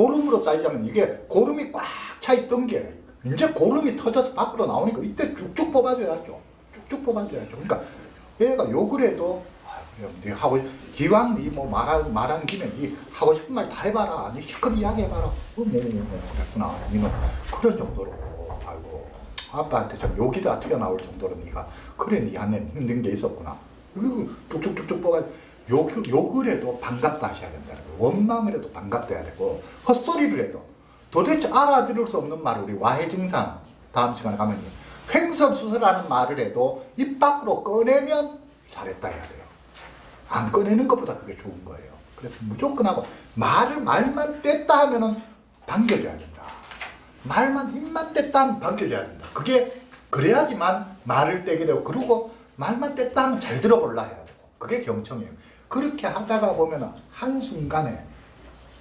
고름으로 따지자면 이게 고름이 꽉 차 있던 게 이제 고름이 터져서 밖으로 나오니까 이때 쭉쭉 뽑아줘야죠. 쭉쭉 뽑아줘야죠. 그러니까 얘가 욕을 해도 아유, 네 하고 기왕 네뭐 말한 말한 김에 네 하고 싶은 말 다 해봐라. 네 실컷 이야기 해봐라. 어뭐 뭐, 뭐, 그랬구나. 니는 그런 정도로. 아이고 아빠한테 좀 욕이 다 튀어나올 정도로 네가 그래 네 안에 힘든 게 있었구나. 그리고 쭉쭉쭉쭉 뽑아 욕, 욕을 해도 반갑다 하셔야 된다는 거예요 원망을 해도 반갑다 해야 되고 헛소리를 해도 도대체 알아들을 수 없는 말을 우리 와해 증상 다음 시간에 가면 횡설수설하는 말을 해도 입 밖으로 꺼내면 잘했다 해야 돼요. 안 꺼내는 것보다 그게 좋은 거예요. 그래서 무조건 하고 말을 말만 뗐다 하면은 반겨줘야 된다. 말만 입만 뗐다 하면 반겨줘야 된다. 그게 그래야지만 말을 떼게 되고 그리고 말만 뗐다 하면 잘 들어볼라 해야 되고 그게 경청이에요. 그렇게 하다가 보면 한순간에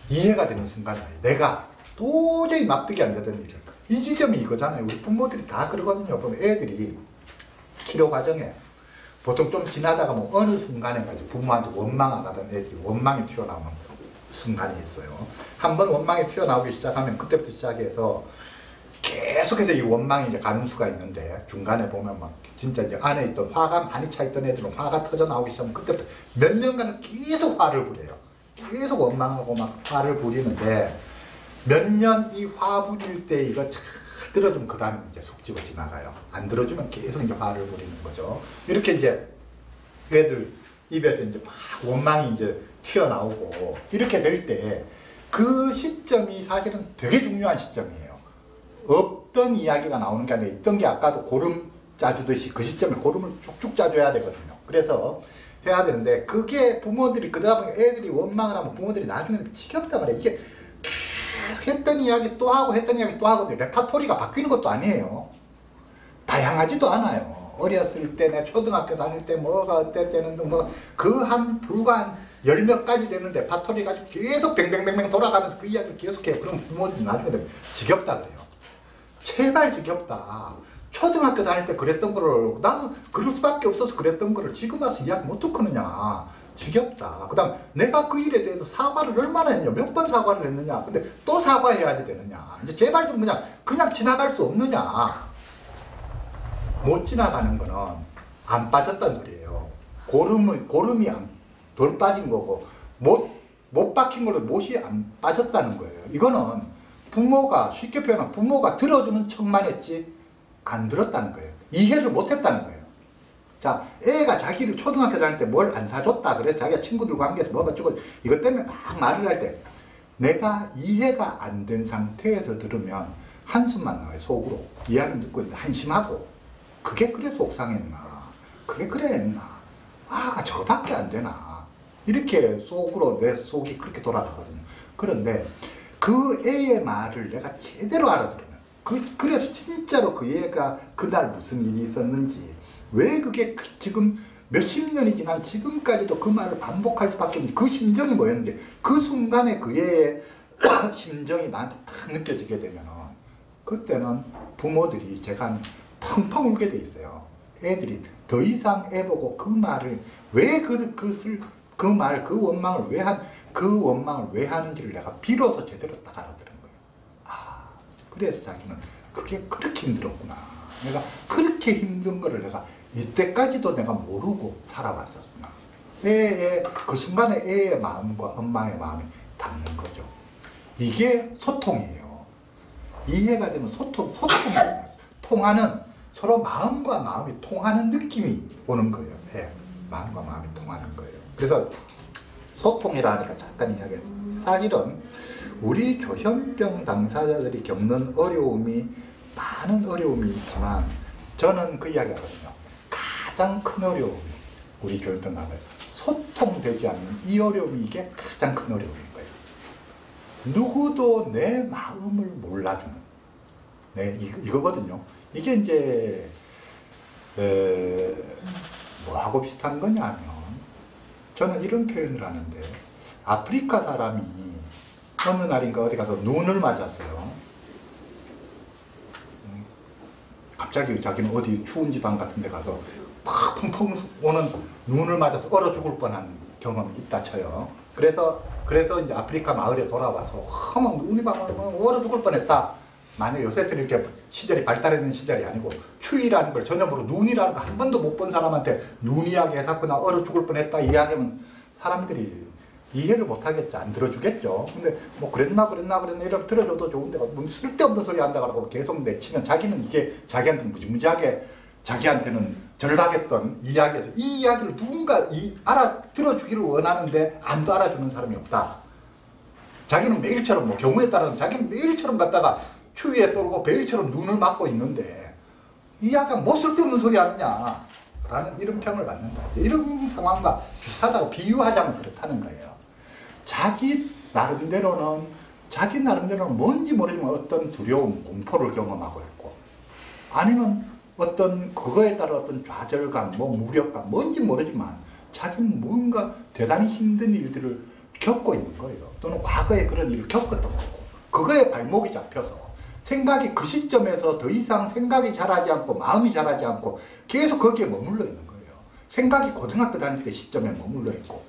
이해가 되는 순간에 내가 도저히 납득이 안 되던 일을 이 지점이 이거잖아요. 우리 부모들이 다 그러거든요. 보면 애들이 치료 과정에 보통 좀 지나다가 뭐 어느 순간에 부모한테 원망 안 하던 애들이 원망이 튀어나오는 순간이 있어요. 한번 원망이 튀어나오기 시작하면 그때부터 시작해서 계속해서 이 원망이 이제 가는 수가 있는데 중간에 보면 막 진짜 이제 안에 있던 화가 많이 차 있던 애들은 화가 터져 나오기 시작하면 그때부터 몇 년간 계속 화를 부려요. 계속 원망하고 막 화를 부리는데 몇 년 이 화 부릴 때 이거 잘 들어주면 그 다음에 이제 속집어 지나가요. 안 들어주면 계속 이제 화를 부리는 거죠. 이렇게 이제 애들 입에서 이제 막 원망이 이제 튀어나오고 이렇게 될 때 그 시점이 사실은 되게 중요한 시점이에요. 없던 이야기가 나오는 게 아니라 있던 게 아까도 고름 짜주듯이 그 시점에 고름을 쭉쭉 짜줘야 되거든요. 그래서 해야 되는데 그게 부모들이 그러다 보니 애들이 원망을 하면 부모들이 나중에 지겹다 말이야. 이게 했던 이야기 또 하고 했던 이야기 또 하고 레파토리가 바뀌는 것도 아니에요. 다양하지도 않아요. 어렸을 때, 내 초등학교 다닐 때 뭐가 어땠대는 뭐그 한 불과 열몇 가지 되는 레파토리가 계속 뱅뱅뱅뱅 돌아가면서 그 이야기를 계속해요. 그럼 부모들이 나중에 되면 지겹다 그래요. 제발 지겹다. 초등학교 다닐 때 그랬던 거를 나는 그럴 수밖에 없어서 그랬던 거를 지금 와서 이야기 못 듣거느냐. 지겹다. 그 다음 내가 그 일에 대해서 사과를 얼마나 했냐. 몇 번 사과를 했느냐. 근데 또 사과해야지 되느냐. 이제 제발 좀 그냥 그냥 지나갈 수 없느냐. 못 지나가는 거는 안 빠졌단 소리예요. 고름을 고름이 안, 덜 빠진 거고 못, 못 박힌 걸로 못이 안 빠졌다는 거예요. 이거는 부모가 쉽게 표현하면 부모가 들어주는 척만 했지 안 들었다는 거예요. 이해를 못 했다는 거예요. 자, 애가 자기를 초등학교 다닐 때 뭘 안 사줬다. 그래서 자기가 친구들과 함께해서 뭐가 주고 이것 때문에 막 말을 할 때 내가 이해가 안 된 상태에서 들으면 한숨만 나와요. 속으로. 이야기 듣고 한심하고 그게 그래 속상했나. 그게 그래 했나. 아, 저밖에 안 되나. 이렇게 속으로 내 속이 그렇게 돌아가거든요. 그런데 그 애의 말을 내가 제대로 알아들으면 그, 그래서 진짜로 그 애가 그날 무슨 일이 있었는지 왜 그게 그 지금 몇십 년이 지난 지금까지도 그 말을 반복할 수밖에 없는 그 심정이 뭐였는지 그 순간에 그의 심정이 나한테 딱 느껴지게 되면 그때는 부모들이 제가 펑펑 울게 돼 있어요. 애들이 더 이상 애 보고 그 말을 왜 그, 그것을 그 말, 그 원망을 왜 한, 그 원망을 왜 하는지를 내가 비로소 제대로 딱 알아들은 거예요. 아, 그래서 자기는 그게 그렇게 힘들었구나. 내가 그렇게 힘든 거를 내가 이때까지도 내가 모르고 살아왔었구나. 애의, 그 순간에 애의 마음과 엄마의 마음이 닿는 거죠. 이게 소통이에요. 이해가 되면 소통, 소통이에요. 통하는, 서로 마음과 마음이 통하는 느낌이 오는 거예요. 네, 마음과 마음이 통하는 거예요. 그래서 소통이라 하니까 잠깐 이야기해요. 사실은 우리 조현병 당사자들이 겪는 어려움이 많은 어려움이 있지만 저는 그 이야기 하거든요. 가장 큰 어려움이 우리 조현병 당사자 소통되지 않는 이 어려움이 이게 가장 큰 어려움인 거예요. 누구도 내 마음을 몰라주는 네 이거, 이거거든요. 이게 이제 에, 뭐하고 비슷한 거냐면 저는 이런 표현을 하는데 아프리카 사람이 어느 날인가 어디 가서 눈을 맞았어요. 음, 갑자기 자기는 어디 추운 지방 같은 데 가서 팍 펑펑 오는 눈을 맞아서 얼어 죽을 뻔한 경험이 있다 쳐요. 그래서 그래서 이제 아프리카 마을에 돌아와서 막 눈이 막 얼어 죽을 뻔했다. 만약 요새처럼 이렇게 시절이 발달했는 시절이 아니고 추위라는 걸 모르고 눈이라는 거 한 번도 못 본 사람한테 눈 이야기 해서거나 얼어 죽을 뻔했다 이야기하면 사람들이 이해를 못 하겠죠. 안 들어주겠죠. 근데 뭐 그랬나 그랬나 그랬나 이렇게 들어줘도 좋은데 뭐 쓸데없는 소리 한다고 계속 내치면 자기는 이게 자기한테는 무지무지하게 자기한테는 절박했던 이야기에서 이 이야기를 누군가 이 알아 들어주기를 원하는데 아무도 알아주는 사람이 없다. 자기는 매일처럼 뭐 경우에 따라서 자기는 매일처럼 갔다가 추위에 떨고 매일처럼 눈을 맞고 있는데 이 약간 뭐 쓸데없는 소리 하느냐 라는 이런 평을 받는다. 이런 상황과 비슷하다고 비유하자면 그렇다는 거예요. 자기 나름대로는 자기 나름대로는 뭔지 모르지만 어떤 두려움, 공포를 경험하고 있고 아니면 어떤 그거에 따라 어떤 좌절감, 뭐 무력감, 뭔지 모르지만 자기는 뭔가 대단히 힘든 일들을 겪고 있는 거예요. 또는 과거에 그런 일을 겪었던 거고 그거에 발목이 잡혀서 생각이 그 시점에서 더 이상 생각이 자라지 않고 마음이 자라지 않고 계속 거기에 머물러 있는 거예요. 생각이 고등학교 다닐 때 시점에 머물러 있고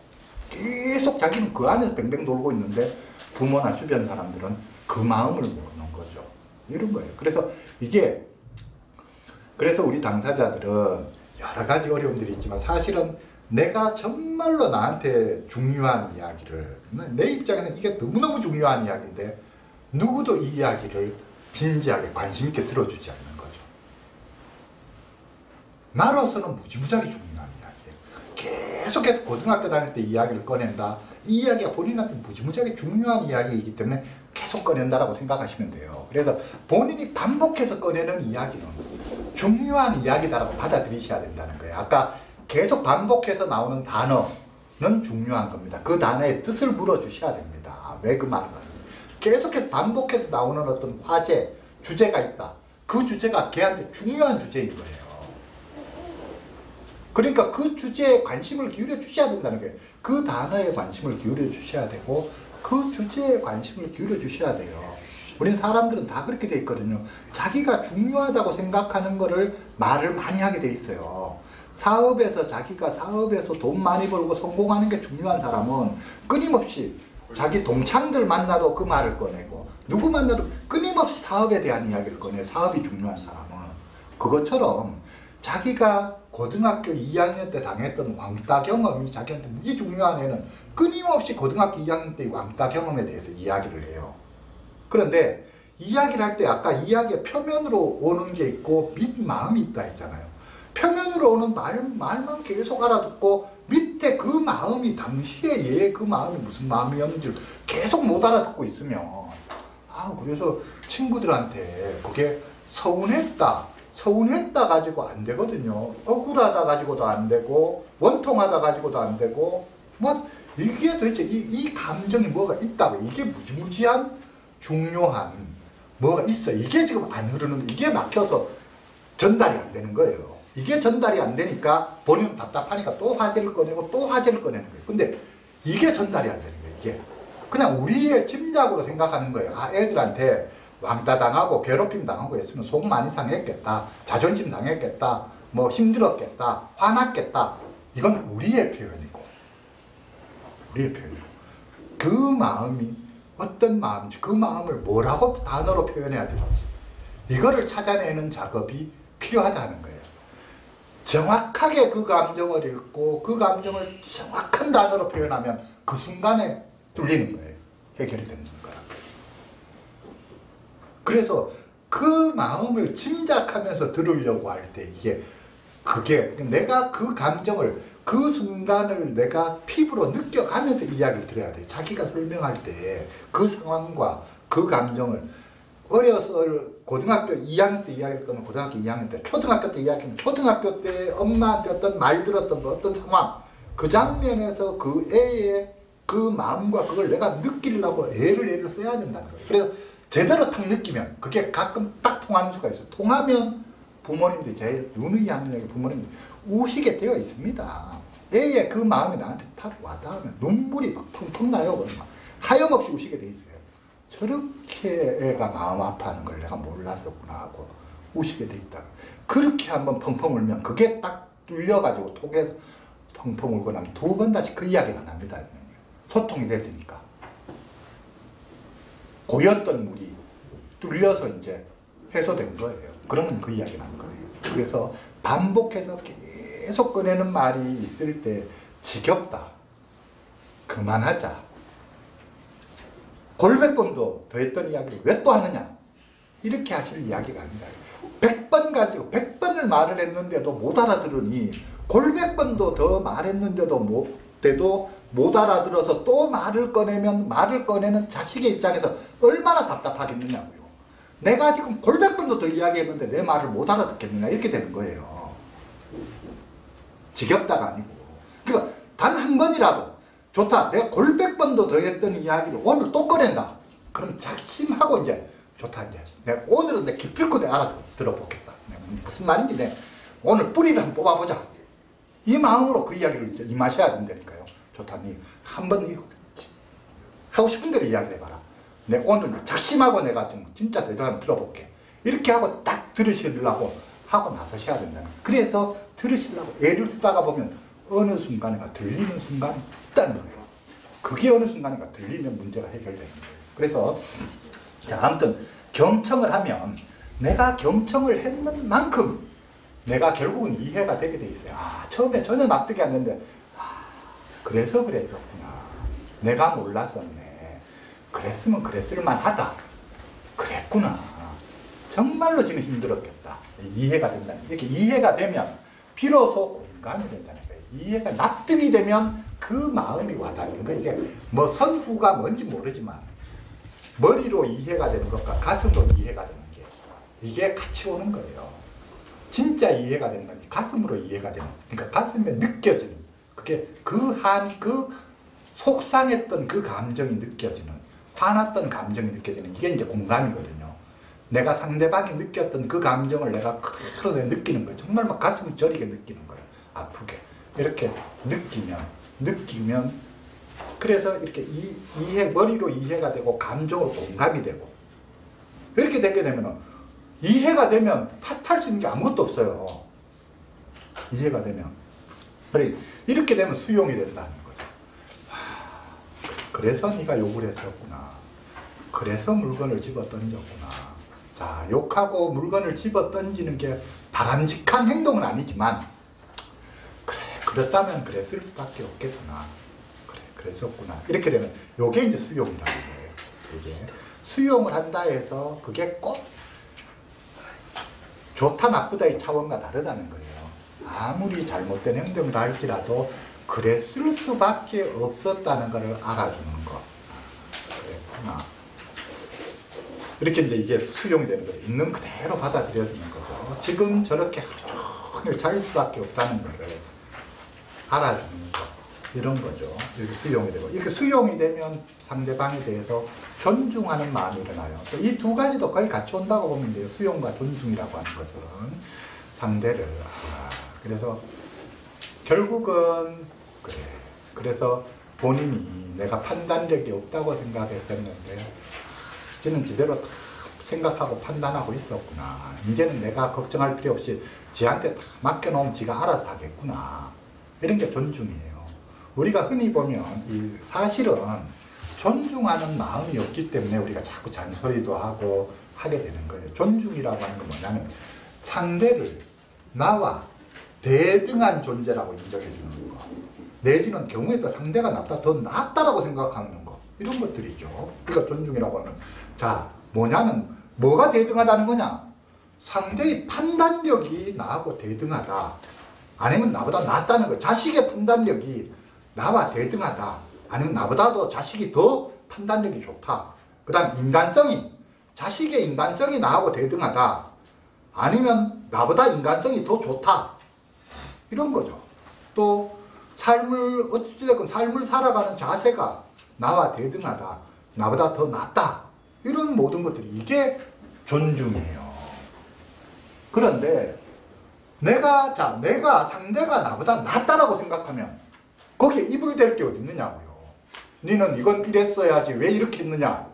계속 자기는 그 안에서 뱅뱅 돌고 있는데 부모나 주변 사람들은 그 마음을 모르는 거죠. 이런 거예요. 그래서 이게 그래서 우리 당사자들은 여러 가지 어려움들이 있지만 사실은 내가 정말로 나한테 중요한 이야기를 내 입장에서는 이게 너무너무 중요한 이야기인데 누구도 이 이야기를 진지하게 관심 있게 들어주지 않는 거죠. 나로서는 무지무지하게 중요한 이야기예요. 계속해서 고등학교 다닐 때 이야기를 꺼낸다. 이 이야기가 본인한테 무지무지하게 중요한 이야기이기 때문에 계속 꺼낸다라고 생각하시면 돼요. 그래서 본인이 반복해서 꺼내는 이야기는 중요한 이야기다라고 받아들이셔야 된다는 거예요. 아까 계속 반복해서 나오는 단어는 중요한 겁니다. 그 단어의 뜻을 물어주셔야 됩니다. 왜 그 말을 계속해서 반복해서 나오는 어떤 화제, 주제가 있다. 그 주제가 걔한테 중요한 주제인 거예요. 그러니까 그 주제에 관심을 기울여 주셔야 된다는 거예요. 그 단어에 관심을 기울여 주셔야 되고 그 주제에 관심을 기울여 주셔야 돼요. 우린 사람들은 다 그렇게 돼 있거든요. 자기가 중요하다고 생각하는 거를 말을 많이 하게 돼 있어요. 사업에서 자기가 사업에서 돈 많이 벌고 성공하는 게 중요한 사람은 끊임없이 자기 동창들 만나도 그 말을 꺼내고 누구 만나도 끊임없이 사업에 대한 이야기를 꺼내 사업이 중요한 사람은 그것처럼 자기가 고등학교 2학년 때 당했던 왕따 경험이 자기한테 무지 중요한 애는 끊임없이 고등학교 2학년 때 왕따 경험에 대해서 이야기를 해요. 그런데 이야기를 할 때 아까 이야기의 표면으로 오는 게 있고 밑 마음이 있다 했잖아요. 표면으로 오는 말, 말만 계속 알아듣고 밑에 그 마음이 당시에 얘그 마음이 무슨 마음이었는지 계속 못 알아듣고 있으면 아 그래서 친구들한테 그게 서운했다 서운했다 가지고 안 되거든요. 억울하다 가지고도 안 되고 원통하다 가지고도 안 되고 뭐 이게 도대체 이, 이 감정이 뭐가 있다고? 이게 무지무지한 중요한 뭐가 있어? 이게 지금 안 흐르는 이게 막혀서 전달이 안 되는 거예요 이게 전달이 안 되니까 본인은 답답하니까 또 화제를 꺼내고 또 화제를 꺼내는 거예요. 근데 이게 전달이 안 되는 거예요. 이게 그냥 우리의 짐작으로 생각하는 거예요. 아 애들한테 왕따 당하고 괴롭힘 당하고 했으면 속 많이 상했겠다. 자존심 상했겠다. 뭐 힘들었겠다. 화났겠다. 이건 우리의 표현이고 우리의 표현이고 그 마음이 어떤 마음인지 그 마음을 뭐라고 단어로 표현해야 되는지 이거를 찾아내는 작업이 필요하다는 거예요. 정확하게 그 감정을 읽고 그 감정을 정확한 단어로 표현하면 그 순간에 뚫리는 거예요. 해결이 되는 거라. 그래서 그 마음을 짐작하면서 들으려고 할 때 이게 그게 내가 그 감정을 그 순간을 내가 피부로 느껴가면서 이야기를 들어야 돼. 자기가 설명할 때 그 상황과 그 감정을 어려서 고등학교 2학년 때 이야기할 거면 고등학교 2학년 때, 초등학교 때 이야기하면 초등학교 때 엄마한테 어떤 말 들었던 거, 어떤 상황, 그 장면에서 그 애의 그 마음과 그걸 내가 느끼려고 애를 애를 써야 된다는 거예요. 그래서 제대로 탁 느끼면 그게 가끔 딱 통하는 수가 있어요. 통하면 부모님들이 제 누누이 하는 얘기 부모님 우시게 되어 있습니다. 애의 그 마음이 나한테 탁 와닿으면 눈물이 막 퉁퉁 나요. 하염없이 우시게 돼 있어요. 저렇게 애가 마음 아파하는 걸 내가 몰랐었구나 하고 우시게 돼 있다. 그렇게 한번 펑펑 울면 그게 딱 뚫려가지고 톡에 펑펑 울고 나면 두 번 다시 그 이야기가 납니다. 소통이 됐으니까. 고였던 물이 뚫려서 이제 해소된 거예요. 그러면 그 이야기 나는 거예요. 그래서 반복해서 계속 꺼내는 말이 있을 때 지겹다. 그만하자. 골백 번도 더 했던 이야기를 왜 또 하느냐? 이렇게 하실 이야기가 아니라 100번 가지고 100번을 말을 했는데도 못 알아들으니 골백 번도 더 말했는데도 못, 때도 못 알아들어서 또 말을 꺼내면 말을 꺼내는 자식의 입장에서 얼마나 답답하겠느냐고요. 내가 지금 골백 번도 더 이야기했는데 내 말을 못 알아듣겠느냐 이렇게 되는 거예요. 지겹다가 아니고. 그러니까 단 한 번이라도 좋다. 내가 골백 번도 더 했던 이야기를 오늘 또 꺼낸다. 그럼 작심하고 이제 좋다 이제. 내가 오늘은 내 기필코 내 알아 들어보겠다. 무슨 말인지 내 오늘 뿌리를 한번 뽑아보자. 이 마음으로 그 이야기를 이제 임하셔야 된다니까요. 좋다. 니 한번 하고 싶은 대로 이야기를 해봐라. 내 오늘 작심하고 내가 좀 진짜 제대로 한번 들어볼게. 이렇게 하고 딱 들으시려고 하고 나서셔야 된다는 그래서 들으시려고 애를 쓰다가 보면 어느 순간인가 들리는 순간 이 있다는 거예요. 그게 어느 순간인가 들리면 문제가 해결되는 거예요. 그래서 자 아무튼 경청을 하면 내가 경청을 했는 만큼 내가 결국은 이해가 되게 돼 있어요. 아 처음에 전혀 납득이 안 되는데 아 그래서 그랬었구나. 내가 몰랐었네. 그랬으면 그랬을 만 하다. 그랬구나. 정말로 지금 힘들었겠다. 이해가 된다. 이렇게 이해가 되면 비로소 공감이 된다는 거예요. 이해가 납득이 되면 그 마음이 와닿는 거예요. 이게 뭐 선후가 뭔지 모르지만 머리로 이해가 되는 것과 가슴으로 이해가 되는 게 이게 같이 오는 거예요. 진짜 이해가 되는 건 가슴으로 이해가 되는 그러니까 가슴에 느껴지는 그게 그 한 그 속상했던 그 감정이 느껴지는 화났던 감정이 느껴지는 이게 이제 공감이거든요. 내가 상대방이 느꼈던 그 감정을 내가 그대로 느끼는 거예요. 정말 막 가슴이 저리게 느끼는 거예요. 아프게. 이렇게 느끼면, 느끼면, 그래서 이렇게 이, 이해, 머리로 이해가 되고, 감정으로 공감이 되고, 이렇게 되게 되면 이해가 되면 탓할 수 있는 게 아무것도 없어요. 이해가 되면. 그래, 이렇게 되면 수용이 된다는 거죠. 그래서 네가 욕을 했었구나. 그래서 물건을 집어 던졌구나. 자, 욕하고 물건을 집어 던지는 게 바람직한 행동은 아니지만, 그래, 그렇다면 그랬을 수밖에 없겠구나. 그래, 그랬었구나. 이렇게 되면, 요게 이제 수용이라는 거예요. 이게. 수용을 한다 해서 그게 꼭 좋다, 나쁘다의 차원과 다르다는 거예요. 아무리 잘못된 행동을 할지라도 그랬을 수밖에 없었다는 것을 알아주는 것. 그랬구나. 이렇게 이제 이게 수용이 되는 거예요. 있는 그대로 받아들여주는 거죠. 지금 저렇게 하루 종일 잘 수밖에 없다는 것을 알아주는 것. 이런 거죠. 이렇게 수용이 되고. 이렇게 수용이 되면 상대방에 대해서 존중하는 마음이 일어나요. 이 두 가지도 거의 같이 온다고 보면 돼요. 수용과 존중이라고 하는 것은. 상대를. 아, 그래서 결국은, 그래. 그래서 본인이 내가 판단력이 없다고 생각했었는데, 지는 제대로 생각하고 판단하고 있었구나. 이제는 내가 걱정할 필요 없이 지한테 다 맡겨놓으면 지가 알아서 하겠구나. 이런 게 존중이에요. 우리가 흔히 보면 이 사실은 존중하는 마음이 없기 때문에 우리가 자꾸 잔소리도 하고 하게 되는 거예요. 존중이라고 하는 건 뭐냐면 상대를 나와 대등한 존재라고 인정해 주는 거. 내지는 경우에 따라 상대가 낫다, 더 낫다라고 생각하는 거. 이런 것들이죠. 그러니까 존중이라고 하는. 자, 뭐냐면 뭐가 대등하다는 거냐? 상대의 판단력이 나하고 대등하다. 아니면 나보다 낫다는 거. 자식의 판단력이 나와 대등하다. 아니면 나보다도 자식이 더 판단력이 좋다. 그 다음 인간성이 자식의 인간성이 나하고 대등하다. 아니면 나보다 인간성이 더 좋다. 이런 거죠. 또 삶을 어찌됐건 삶을 살아가는 자세가 나와 대등하다. 나보다 더 낫다. 이런 모든 것들이 이게 존중이에요. 그런데 내가 자 내가 상대가 나보다 낫다라고 생각하면 거기에 입을 댈 게 어디 있느냐고요. 너는 이건 이랬어야지 왜 이렇게 했느냐.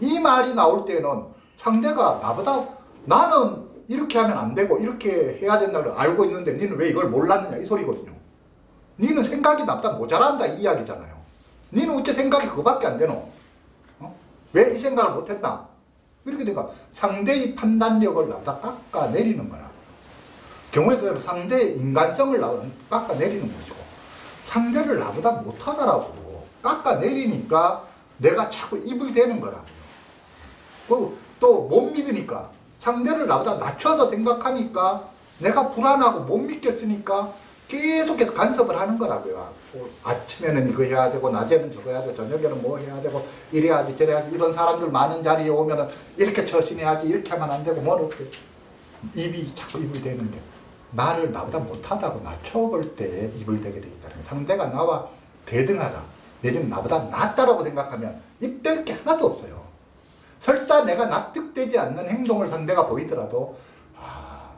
이 말이 나올 때는 상대가 나보다 나는 이렇게 하면 안 되고 이렇게 해야 된다고 알고 있는데 너는 왜 이걸 몰랐느냐 이 소리거든요. 너는 생각이 나보다 모자란다 이 이야기잖아요. 너는 어째 생각이 그거밖에 안 되노? 어? 왜 이 생각을 못했나? 이렇게 되니까 상대의 판단력을 나보다 깎아내리는 거라. 경우에 따라 상대의 인간성을 깎아내리는 것이고 상대를 나보다 못하다라고 깎아내리니까 내가 자꾸 입을 대는 거라고요. 또못 믿으니까 상대를 나보다 낮춰서 생각하니까 내가 불안하고 못 믿겠으니까 계속해서 간섭을 하는 거라고요. 뭐 아침에는 이거 해야 되고 낮에는 저거 해야 되고 저녁에는 뭐 해야 되고 이래야지 저래야지 이런 사람들 많은 자리에 오면은 이렇게 처신해야지 이렇게 하면 안 되고 뭐 이렇게 입이 자꾸 입을 대는데 나를 나보다 못하다고 낮춰볼 때 입을 대게 되겠다는 상대가 나와 대등하다. 내지는 나보다 낫다라고 생각하면 입 댈 게 하나도 없어요. 설사 내가 납득되지 않는 행동을 상대가 보이더라도 아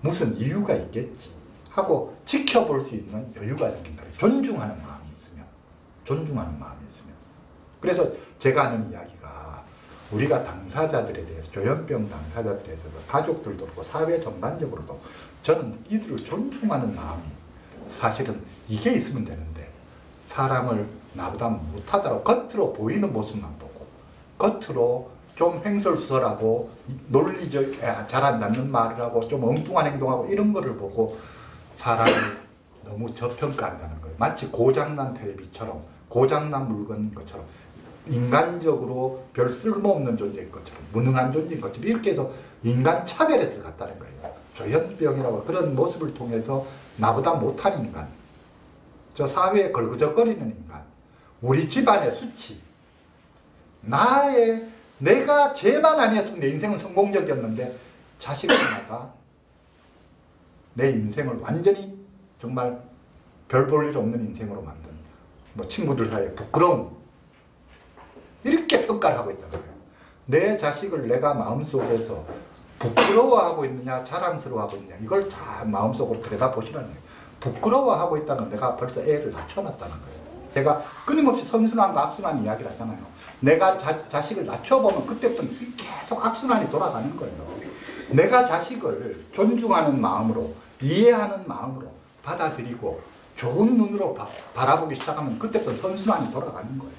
무슨 이유가 있겠지? 하고 지켜볼 수 있는 여유가 생긴다. 존중하는 마음이 있으면. 존중하는 마음이 있으면. 그래서 제가 하는 이야기가 우리가 당사자들에 대해서 조현병 당사자들에 대해서 가족들도 그렇고 사회 전반적으로도 저는 이들을 존중하는 마음이 사실은 이게 있으면 되는데 사람을 나보다 못하더라도 겉으로 보이는 모습만 보고 겉으로 좀 횡설수설하고 논리적 잘안 닿는 말을 하고 좀 엉뚱한 행동하고 이런 거를 보고 사람을 너무 저평가한다는 거예요. 마치 고장난 텔레비처럼 고장난 물건인 것처럼 인간적으로 별 쓸모없는 존재인 것처럼 무능한 존재인 것처럼 이렇게 해서 인간 차별에 들어갔다는 거예요. 조현병이라고 그런 모습을 통해서 나보다 못한 인간 저 사회에 걸그적거리는 인간 우리 집안의 수치 나의 내가 죄만 아니었으면 내 인생은 성공적이었는데 자식 하나가 내 인생을 완전히 정말 별 볼 일 없는 인생으로 만든 뭐 친구들 사이에 부끄러움 이렇게 평가를 하고 있다는 거예요. 내 자식을 내가 마음속에서 부끄러워하고 있느냐 자랑스러워하고 있느냐 이걸 다 마음속으로 들여다보시라는 거예요. 부끄러워하고 있다는 내가 벌써 애를 낮춰놨다는 거예요. 제가 끊임없이 선순환과 악순환 이야기를 하잖아요. 내가 자, 자식을 낮춰보면 그때부터 계속 악순환이 돌아가는 거예요. 내가 자식을 존중하는 마음으로 이해하는 마음으로 받아들이고 좋은 눈으로 바, 바라보기 시작하면 그때부터 선순환이 돌아가는 거예요.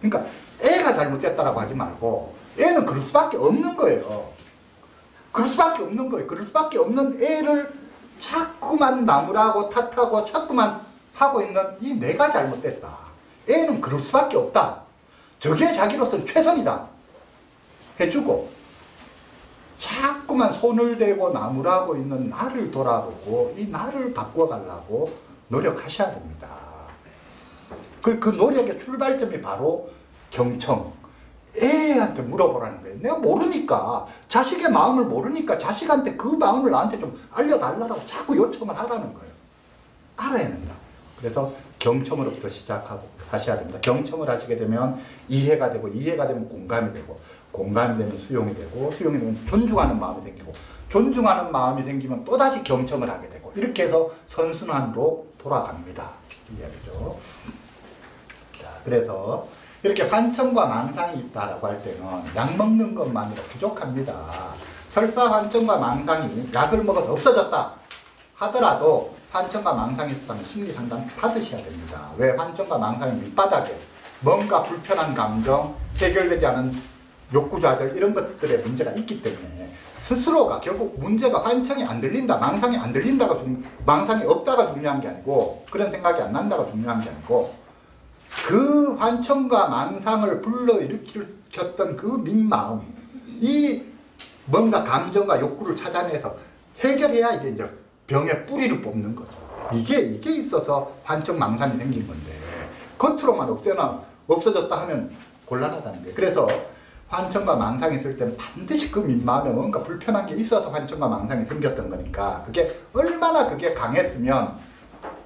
그러니까 애가 잘못됐다라고 하지 말고 애는 그럴 수밖에 없는 거예요. 그럴 수밖에 없는 거예요. 그럴 수밖에 없는 애를 자꾸만 나무라고 탓하고 자꾸만 하고 있는 이 내가 잘못됐다. 애는 그럴 수밖에 없다. 저게 자기로서는 최선이다. 해주고 자꾸만 손을 대고 나무라고 있는 나를 돌아보고 이 나를 바꿔가려고 노력하셔야 됩니다. 그, 그 노력의 출발점이 바로 경청, 애한테 물어보라는 거예요. 내가 모르니까 자식의 마음을 모르니까 자식한테 그 마음을 나한테 좀 알려달라고 자꾸 요청을 하라는 거예요. 알아야 된다. 그래서 경청으로부터 시작하고 하셔야 됩니다. 경청을 하시게 되면 이해가 되고 이해가 되면 공감이 되고 공감이 되면 수용이 되고 수용이 되면 존중하는 마음이 생기고 존중하는 마음이 생기면 또다시 경청을 하게 되고 이렇게 해서 선순환으로 돌아갑니다. 이해죠 자, 그래서 이렇게 환청과 망상이 있다라고 할 때는 약 먹는 것만으로 부족합니다. 설사 환청과 망상이 약을 먹어서 없어졌다 하더라도 환청과 망상이 있다면 심리 상담 받으셔야 됩니다. 왜 환청과 망상이 밑바닥에 뭔가 불편한 감정, 해결되지 않은 욕구 좌절 이런 것들의 문제가 있기 때문에 스스로가 결국 문제가 환청이 안 들린다, 망상이 안 들린다가 중, 망상이 없다가 중요한 게 아니고 그런 생각이 안 난다가 중요한 게 아니고 그 환청과 망상을 불러일으켰던 그 민마음, 이 뭔가 감정과 욕구를 찾아내서 해결해야 이게 이제 병의 뿌리를 뽑는 거죠. 이게, 이게 있어서 환청 망상이 생긴 건데, 겉으로만 없애나, 없어졌다 하면 곤란하다는 거예요. 그래서 환청과 망상이 있을 땐 반드시 그 민마음에 뭔가 불편한 게 있어서 환청과 망상이 생겼던 거니까, 그게 얼마나 그게 강했으면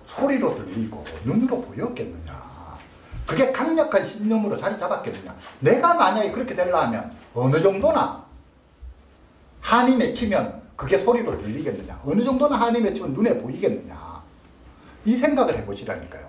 소리로 들리고 눈으로 보였겠느냐. 그게 강력한 신념으로 자리 잡았겠느냐. 내가 만약에 그렇게 되려면 어느 정도나 한이 맺히면 그게 소리로 들리겠느냐. 어느 정도나 한이 맺히면 눈에 보이겠느냐. 이 생각을 해보시라니까요.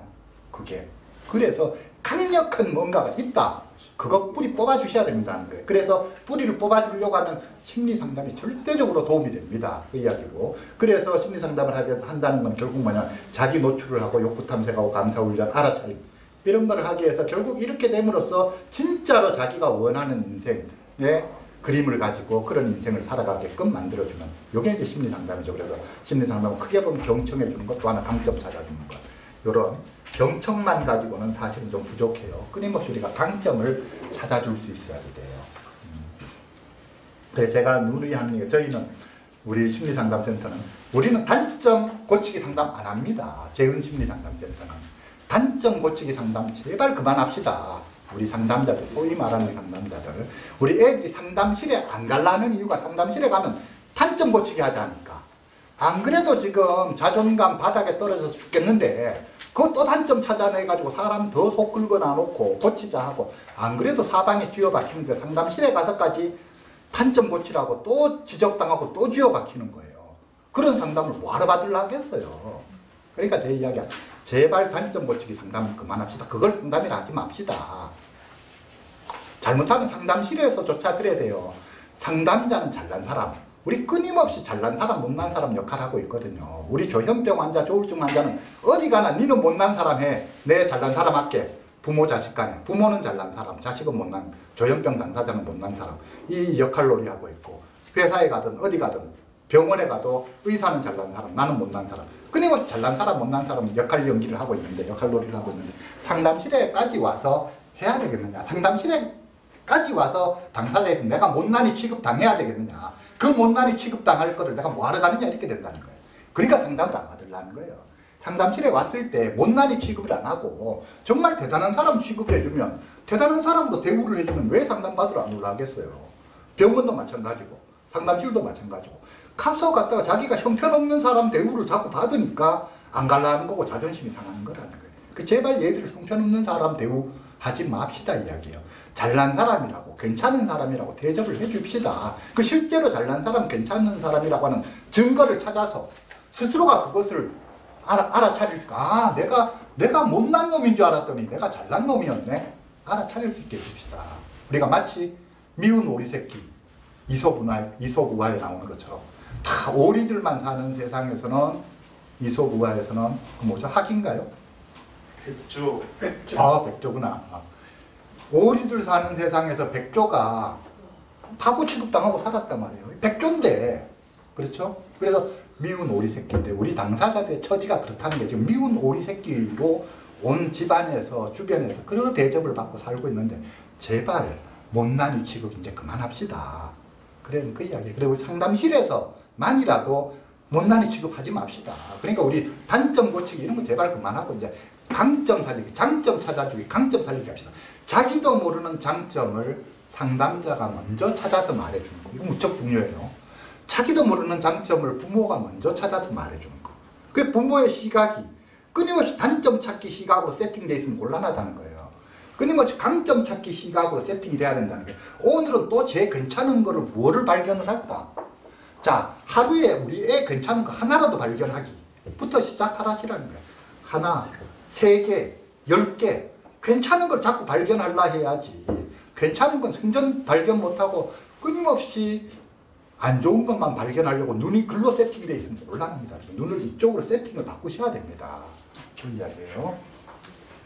그게. 그래서 강력한 뭔가가 있다. 그거 뿌리 뽑아주셔야 됩니다. 거예요. 그래서 뿌리를 뽑아주려고 하면 심리 상담이 절대적으로 도움이 됩니다. 그 이야기고. 그래서 심리 상담을 하게 한다는 건 결국 뭐냐. 자기 노출을 하고 욕구 탐색하고 감사 훈련, 알아차림. 이런 걸 하기 위해서 결국 이렇게 됨으로써 진짜로 자기가 원하는 인생의 그림을 가지고 그런 인생을 살아가게끔 만들어주는 요게 이제 심리 상담이죠. 그래서 심리 상담은 크게 보면 경청해 주는 것또 하나 강점 찾아주는 것. 요런 경청만 가지고는 사실은 좀 부족해요. 끊임없이 우리가 강점을 찾아줄 수 있어야 돼요. 음. 그래서 제가 누누이 하는 게 저희는 우리 심리상담센터는 우리는 단점 고치기 상담 안 합니다. 재은 심리상담센터는 단점 고치기 상담 제발 그만합시다. 우리 상담자들 소위 말하는 상담자들 우리 애들이 상담실에 안 갈라는 이유가 상담실에 가면 단점 고치기 하자니까 안 그래도 지금 자존감 바닥에 떨어져서 죽겠는데 그또 단점 찾아내가지고 사람 더 속 긁어놔 놓고 고치자 하고 안 그래도 사방에 쥐어박히는데 상담실에 가서까지 단점 고치라고 또 지적당하고 또 쥐어박히는 거예요. 그런 상담을 뭐하러 받으려겠어요. 그러니까 제 이야기야. 제발 단점 고치기 상담 그만합시다. 그걸 상담이라 하지 맙시다. 잘못하면 상담실에서 조차 그래야 돼요. 상담자는 잘난 사람, 우리 끊임없이 잘난 사람, 못난 사람 역할을 하고 있거든요. 우리 조현병 환자, 조울증 환자는 어디 가나 니는 못난 사람 해. 내 잘난 사람 할게. 부모 자식 간에. 부모는 잘난 사람, 자식은 못난, 조현병 당사자는 못난 사람. 이 역할놀이 하고 있고, 회사에 가든 어디 가든 병원에 가도 의사는 잘난 사람, 나는 못난 사람. 끊임없이 잘난 사람, 못난 사람 역할 연기를 하고 있는데, 역할 놀이를 하고 있는데, 상담실에까지 와서 해야 되겠느냐. 상담실에까지 와서 당사자에게 내가 못난이 취급 당해야 되겠느냐. 그 못난이 취급당할 거를 내가 뭐하러 가느냐 이렇게 된다는 거예요. 그러니까 상담을 안 받으려는 거예요. 상담실에 왔을 때 못난이 취급을 안 하고 정말 대단한 사람 취급을 해주면 대단한 사람으로 대우를 해주면 왜 상담받으러 안 올라가겠어요. 병원도 마찬가지고 상담실도 마찬가지고 가서 갔다가 자기가 형편없는 사람 대우를 자꾸 받으니까 안 갈라는 거고 자존심이 상하는 거라는 거예요. 그 제발 얘들 형편없는 사람 대우하지 맙시다 이야기예요. 잘난 사람이라고 괜찮은 사람이라고 대접을 해 줍시다. 그 실제로 잘난 사람 괜찮은 사람이라고 하는 증거를 찾아서 스스로가 그것을 알아, 알아차릴 수, 아, 내가, 내가 못난 놈인 줄 알았더니 내가 잘난 놈이었네. 알아차릴 수 있게 해줍시다. 우리가 마치 미운 오리 새끼, 이솝 우화, 이솝우화에 나오는 것처럼 다 오리들만 사는 세상에서는 이솝 우화에서는 그 뭐죠? 학인가요? 백조. 백조. 아, 백조구나. 오리들 사는 세상에서 백조가 파고 취급당하고 살았단 말이에요. 백조인데. 그렇죠? 그래서 미운 오리 새끼인데 우리 당사자들의 처지가 그렇다는 게 지금 미운 오리 새끼로 온 집안에서 주변에서 그런 대접을 받고 살고 있는데 제발 못난 이 취급 이제 그만합시다. 그래 그 이야기. 그리고 상담실에서 만이라도 못난이 취급하지 맙시다. 그러니까 우리 단점 고치기 이런 거 제발 그만하고 이제 강점 살리기, 장점 찾아주기, 강점 살리기 합시다. 자기도 모르는 장점을 상담자가 먼저 찾아서 말해주는 거. 이거 무척 중요해요. 자기도 모르는 장점을 부모가 먼저 찾아서 말해주는 거. 그 부모의 시각이 끊임없이 단점 찾기 시각으로 세팅되어 있으면 곤란하다는 거예요. 끊임없이 강점 찾기 시각으로 세팅이 돼야 된다는 게 오늘은 또 제 괜찮은 거를 뭐를 발견을 할까? 자, 하루에 우리 애 괜찮은 거 하나라도 발견하기부터 시작하라시라는 거예요. 하나, 세 개, 열 개, 괜찮은 걸 자꾸 발견하려 해야지. 괜찮은 건 생전 발견 못하고 끊임없이 안 좋은 것만 발견하려고 눈이 글로 세팅되어 있으면 곤란합니다. 눈을 이쪽으로 세팅을 바꾸셔야 됩니다. 그 이야기예요.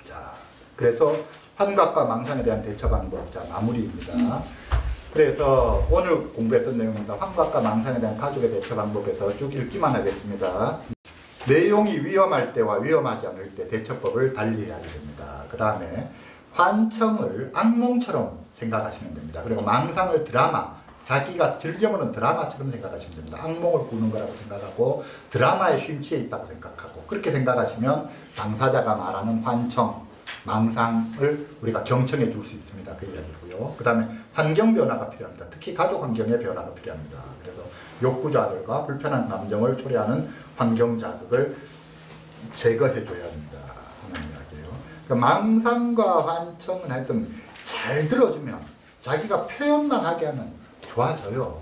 자, 그래서 환각과 망상에 대한 대처 방법, 자, 마무리입니다. 그래서 오늘 공부했던 내용입니다. 환각과 망상에 대한 가족의 대처 방법에서 쭉 읽기만 하겠습니다. 내용이 위험할 때와 위험하지 않을 때 대처법을 달리해야 됩니다. 그 다음에 환청을 악몽처럼 생각하시면 됩니다. 그리고 망상을 드라마, 자기가 즐겨보는 드라마처럼 생각하시면 됩니다. 악몽을 꾸는 거라고 생각하고 드라마에 쉼취해 있다고 생각하고 그렇게 생각하시면 당사자가 말하는 환청, 망상을 우리가 경청해 줄 수 있습니다. 그 이야기고요. 그 다음에 환경 변화가 필요합니다. 특히 가족 환경의 변화가 필요합니다. 그래서 욕구자들과 불편한 감정을 초래하는 환경 자극을 제거해 줘야 한다 하는 이야기예요. 그러니까 망상과 환청은 하여튼 잘 들어주면 자기가 표현만 하게 하면 좋아져요.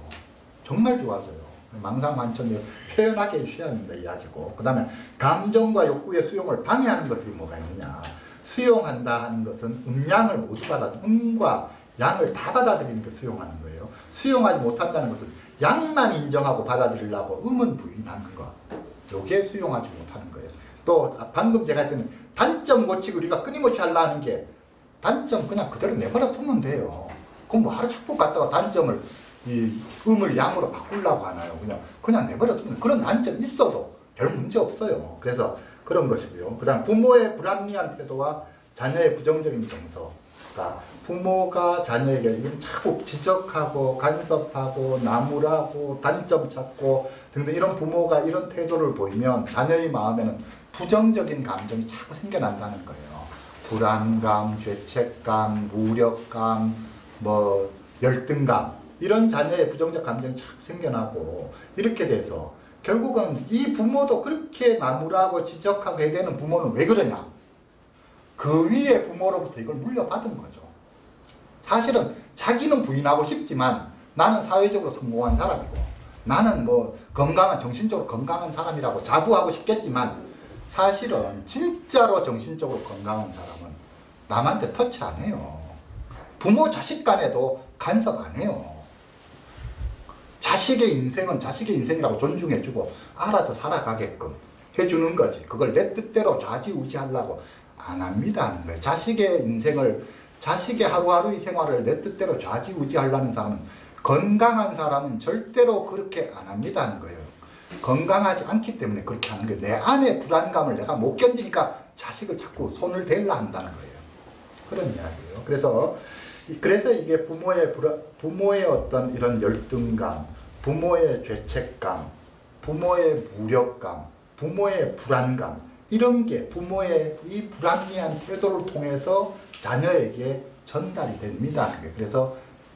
정말 좋아져요. 망상 환청을 표현하게 해주셔야 한다 이야기고 그 다음에 감정과 욕구의 수용을 방해하는 것들이 뭐가 있느냐 수용한다 하는 것은 음양을 모두 받아 음과 양을 다 받아들이는 게 수용하는 거예요. 수용하지 못한다는 것은 양만 인정하고 받아들이려고 음은 부인하는 것. 요게 수용하지 못하는 거예요. 또 방금 제가 했던 단점 고치고 우리가 끊임없이 하려는 게 단점 그냥 그대로 내버려 두면 돼요. 그럼 뭐 하루 자꾸 갔다가 단점을 이 음을 양으로 바꾸려고 하나요? 그냥 그냥 내버려 두면 그런 단점 있어도 별 문제 없어요. 그래서 그런 것이고요. 그 다음 부모의 불합리한 태도와 자녀의 부정적인 정서가 부모가 자녀에게 자꾸 지적하고 간섭하고 나무라고 단점 찾고 등등 이런 부모가 이런 태도를 보이면 자녀의 마음에는 부정적인 감정이 자꾸 생겨난다는 거예요. 불안감, 죄책감, 무력감, 뭐 열등감 이런 자녀의 부정적 감정이 자꾸 생겨나고 이렇게 돼서 결국은 이 부모도 그렇게 나무라고 지적하게 되는 부모는 왜 그러냐? 그 위에 부모로부터 이걸 물려받은 거죠. 사실은 자기는 부인하고 싶지만 나는 사회적으로 성공한 사람이고 나는 뭐 건강한 정신적으로 건강한 사람이라고 자부하고 싶겠지만 사실은 진짜로 정신적으로 건강한 사람은 남한테 터치 안 해요. 부모 자식 간에도 간섭 안 해요. 자식의 인생은 자식의 인생이라고 존중해주고 알아서 살아가게끔 해주는 거지. 그걸 내 뜻대로 좌지우지하려고 안 합니다. 자식의 인생을 자식의 하루하루의 생활을 내 뜻대로 좌지우지하려는 사람은 건강한 사람은 절대로 그렇게 안 합니다 하는 거예요. 건강하지 않기 때문에 그렇게 하는 거예요. 내 안의 불안감을 내가 못 견디니까 자식을 자꾸 손을 대려 한다는 거예요. 그런 이야기예요. 그래서 그래서 이게 부모의 불안, 부모의 어떤 이런 열등감, 부모의 죄책감, 부모의 무력감, 부모의 불안감 이런 게 부모의 이 불합리한 태도를 통해서 자녀에게 전달이 됩니다. 그래서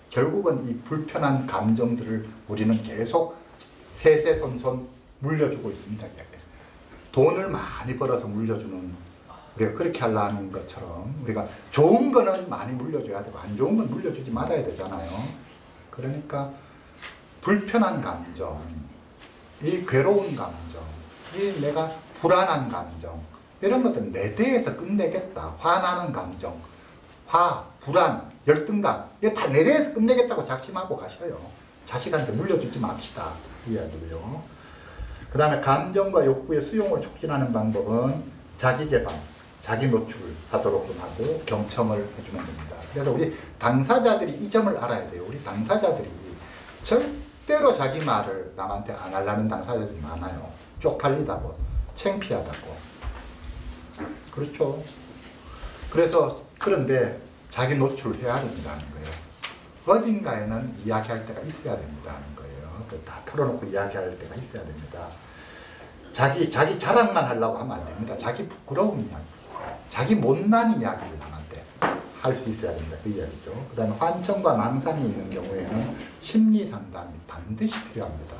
결국은 이 불편한 감정들을 우리는 계속 세세손손 물려주고 있습니다. 돈을 많이 벌어서 물려주는 우리가 그렇게 하려는 것처럼 우리가 좋은 거는 많이 물려줘야 되고 안 좋은 건 물려주지 말아야 되잖아요. 그러니까 불편한 감정, 이 괴로운 감정, 이 내가 불안한 감정 이런 것들은 내 대에서 끝내겠다. 화나는 감정, 화, 불안, 열등감 이게 다 내 대에서 끝내겠다고 작심하고 가셔요. 자식한테 물려주지 맙시다. 이야기고요. 그 다음에 감정과 욕구의 수용을 촉진하는 방법은 자기 개발, 자기 노출하도록 좀 하고 경청을 해주면 됩니다. 그래서 우리 당사자들이 이 점을 알아야 돼요. 우리 당사자들이 절대로 자기 말을 남한테 안 하려는 당사자들이 많아요. 쪽팔리다고, 창피하다고. 그렇죠. 그래서 그런데 자기 노출해야 된다는 거예요. 어딘가에는 이야기할 때가 있어야 된다는 거예요. 다 털어놓고 이야기할 때가 있어야 됩니다. 자기 자기 자랑만 하려고 하면 안 됩니다. 자기 부끄러운 이야기, 자기 못난 이야기를 남한테 할 수 있어야 된다. 그 이야기죠. 그 다음에 환청과 망상이 있는 경우에는 심리 상담이 반드시 필요합니다.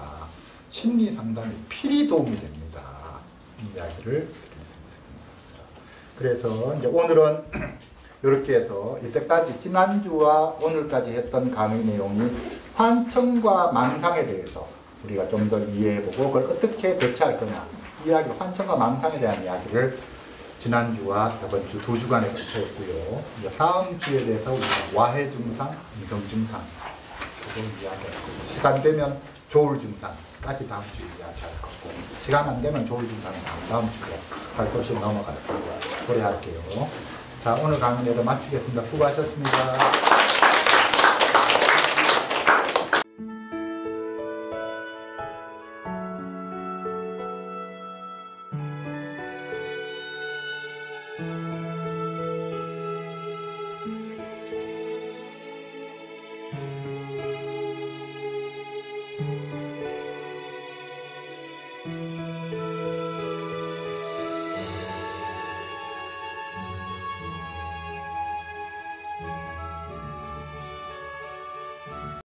심리 상담이 필히 도움이 됩니다. 이 이야기를 그래서 이제 오늘은 이렇게 해서 이때까지 지난주와 오늘까지 했던 강의 내용이 환청과 망상에 대해서 우리가 좀 더 이해해보고 그걸 어떻게 대처할 거냐 이야기 환청과 망상에 대한 이야기를 지난주와 이번 주 두 주간에 걸쳐 했고요. 이제 다음 주에 대해서 우리가 와해 증상, 이성 증상 그걸 이야기할 거고 시간 되면 조울 증상까지 다음 주에 이야기할 거고 시간 안 되면 조울 증상은 다음, 주에 할 것이 넘어갈 거고요. 그래 할게요. 자 오늘 강의를 마치겠습니다. 수고하셨습니다.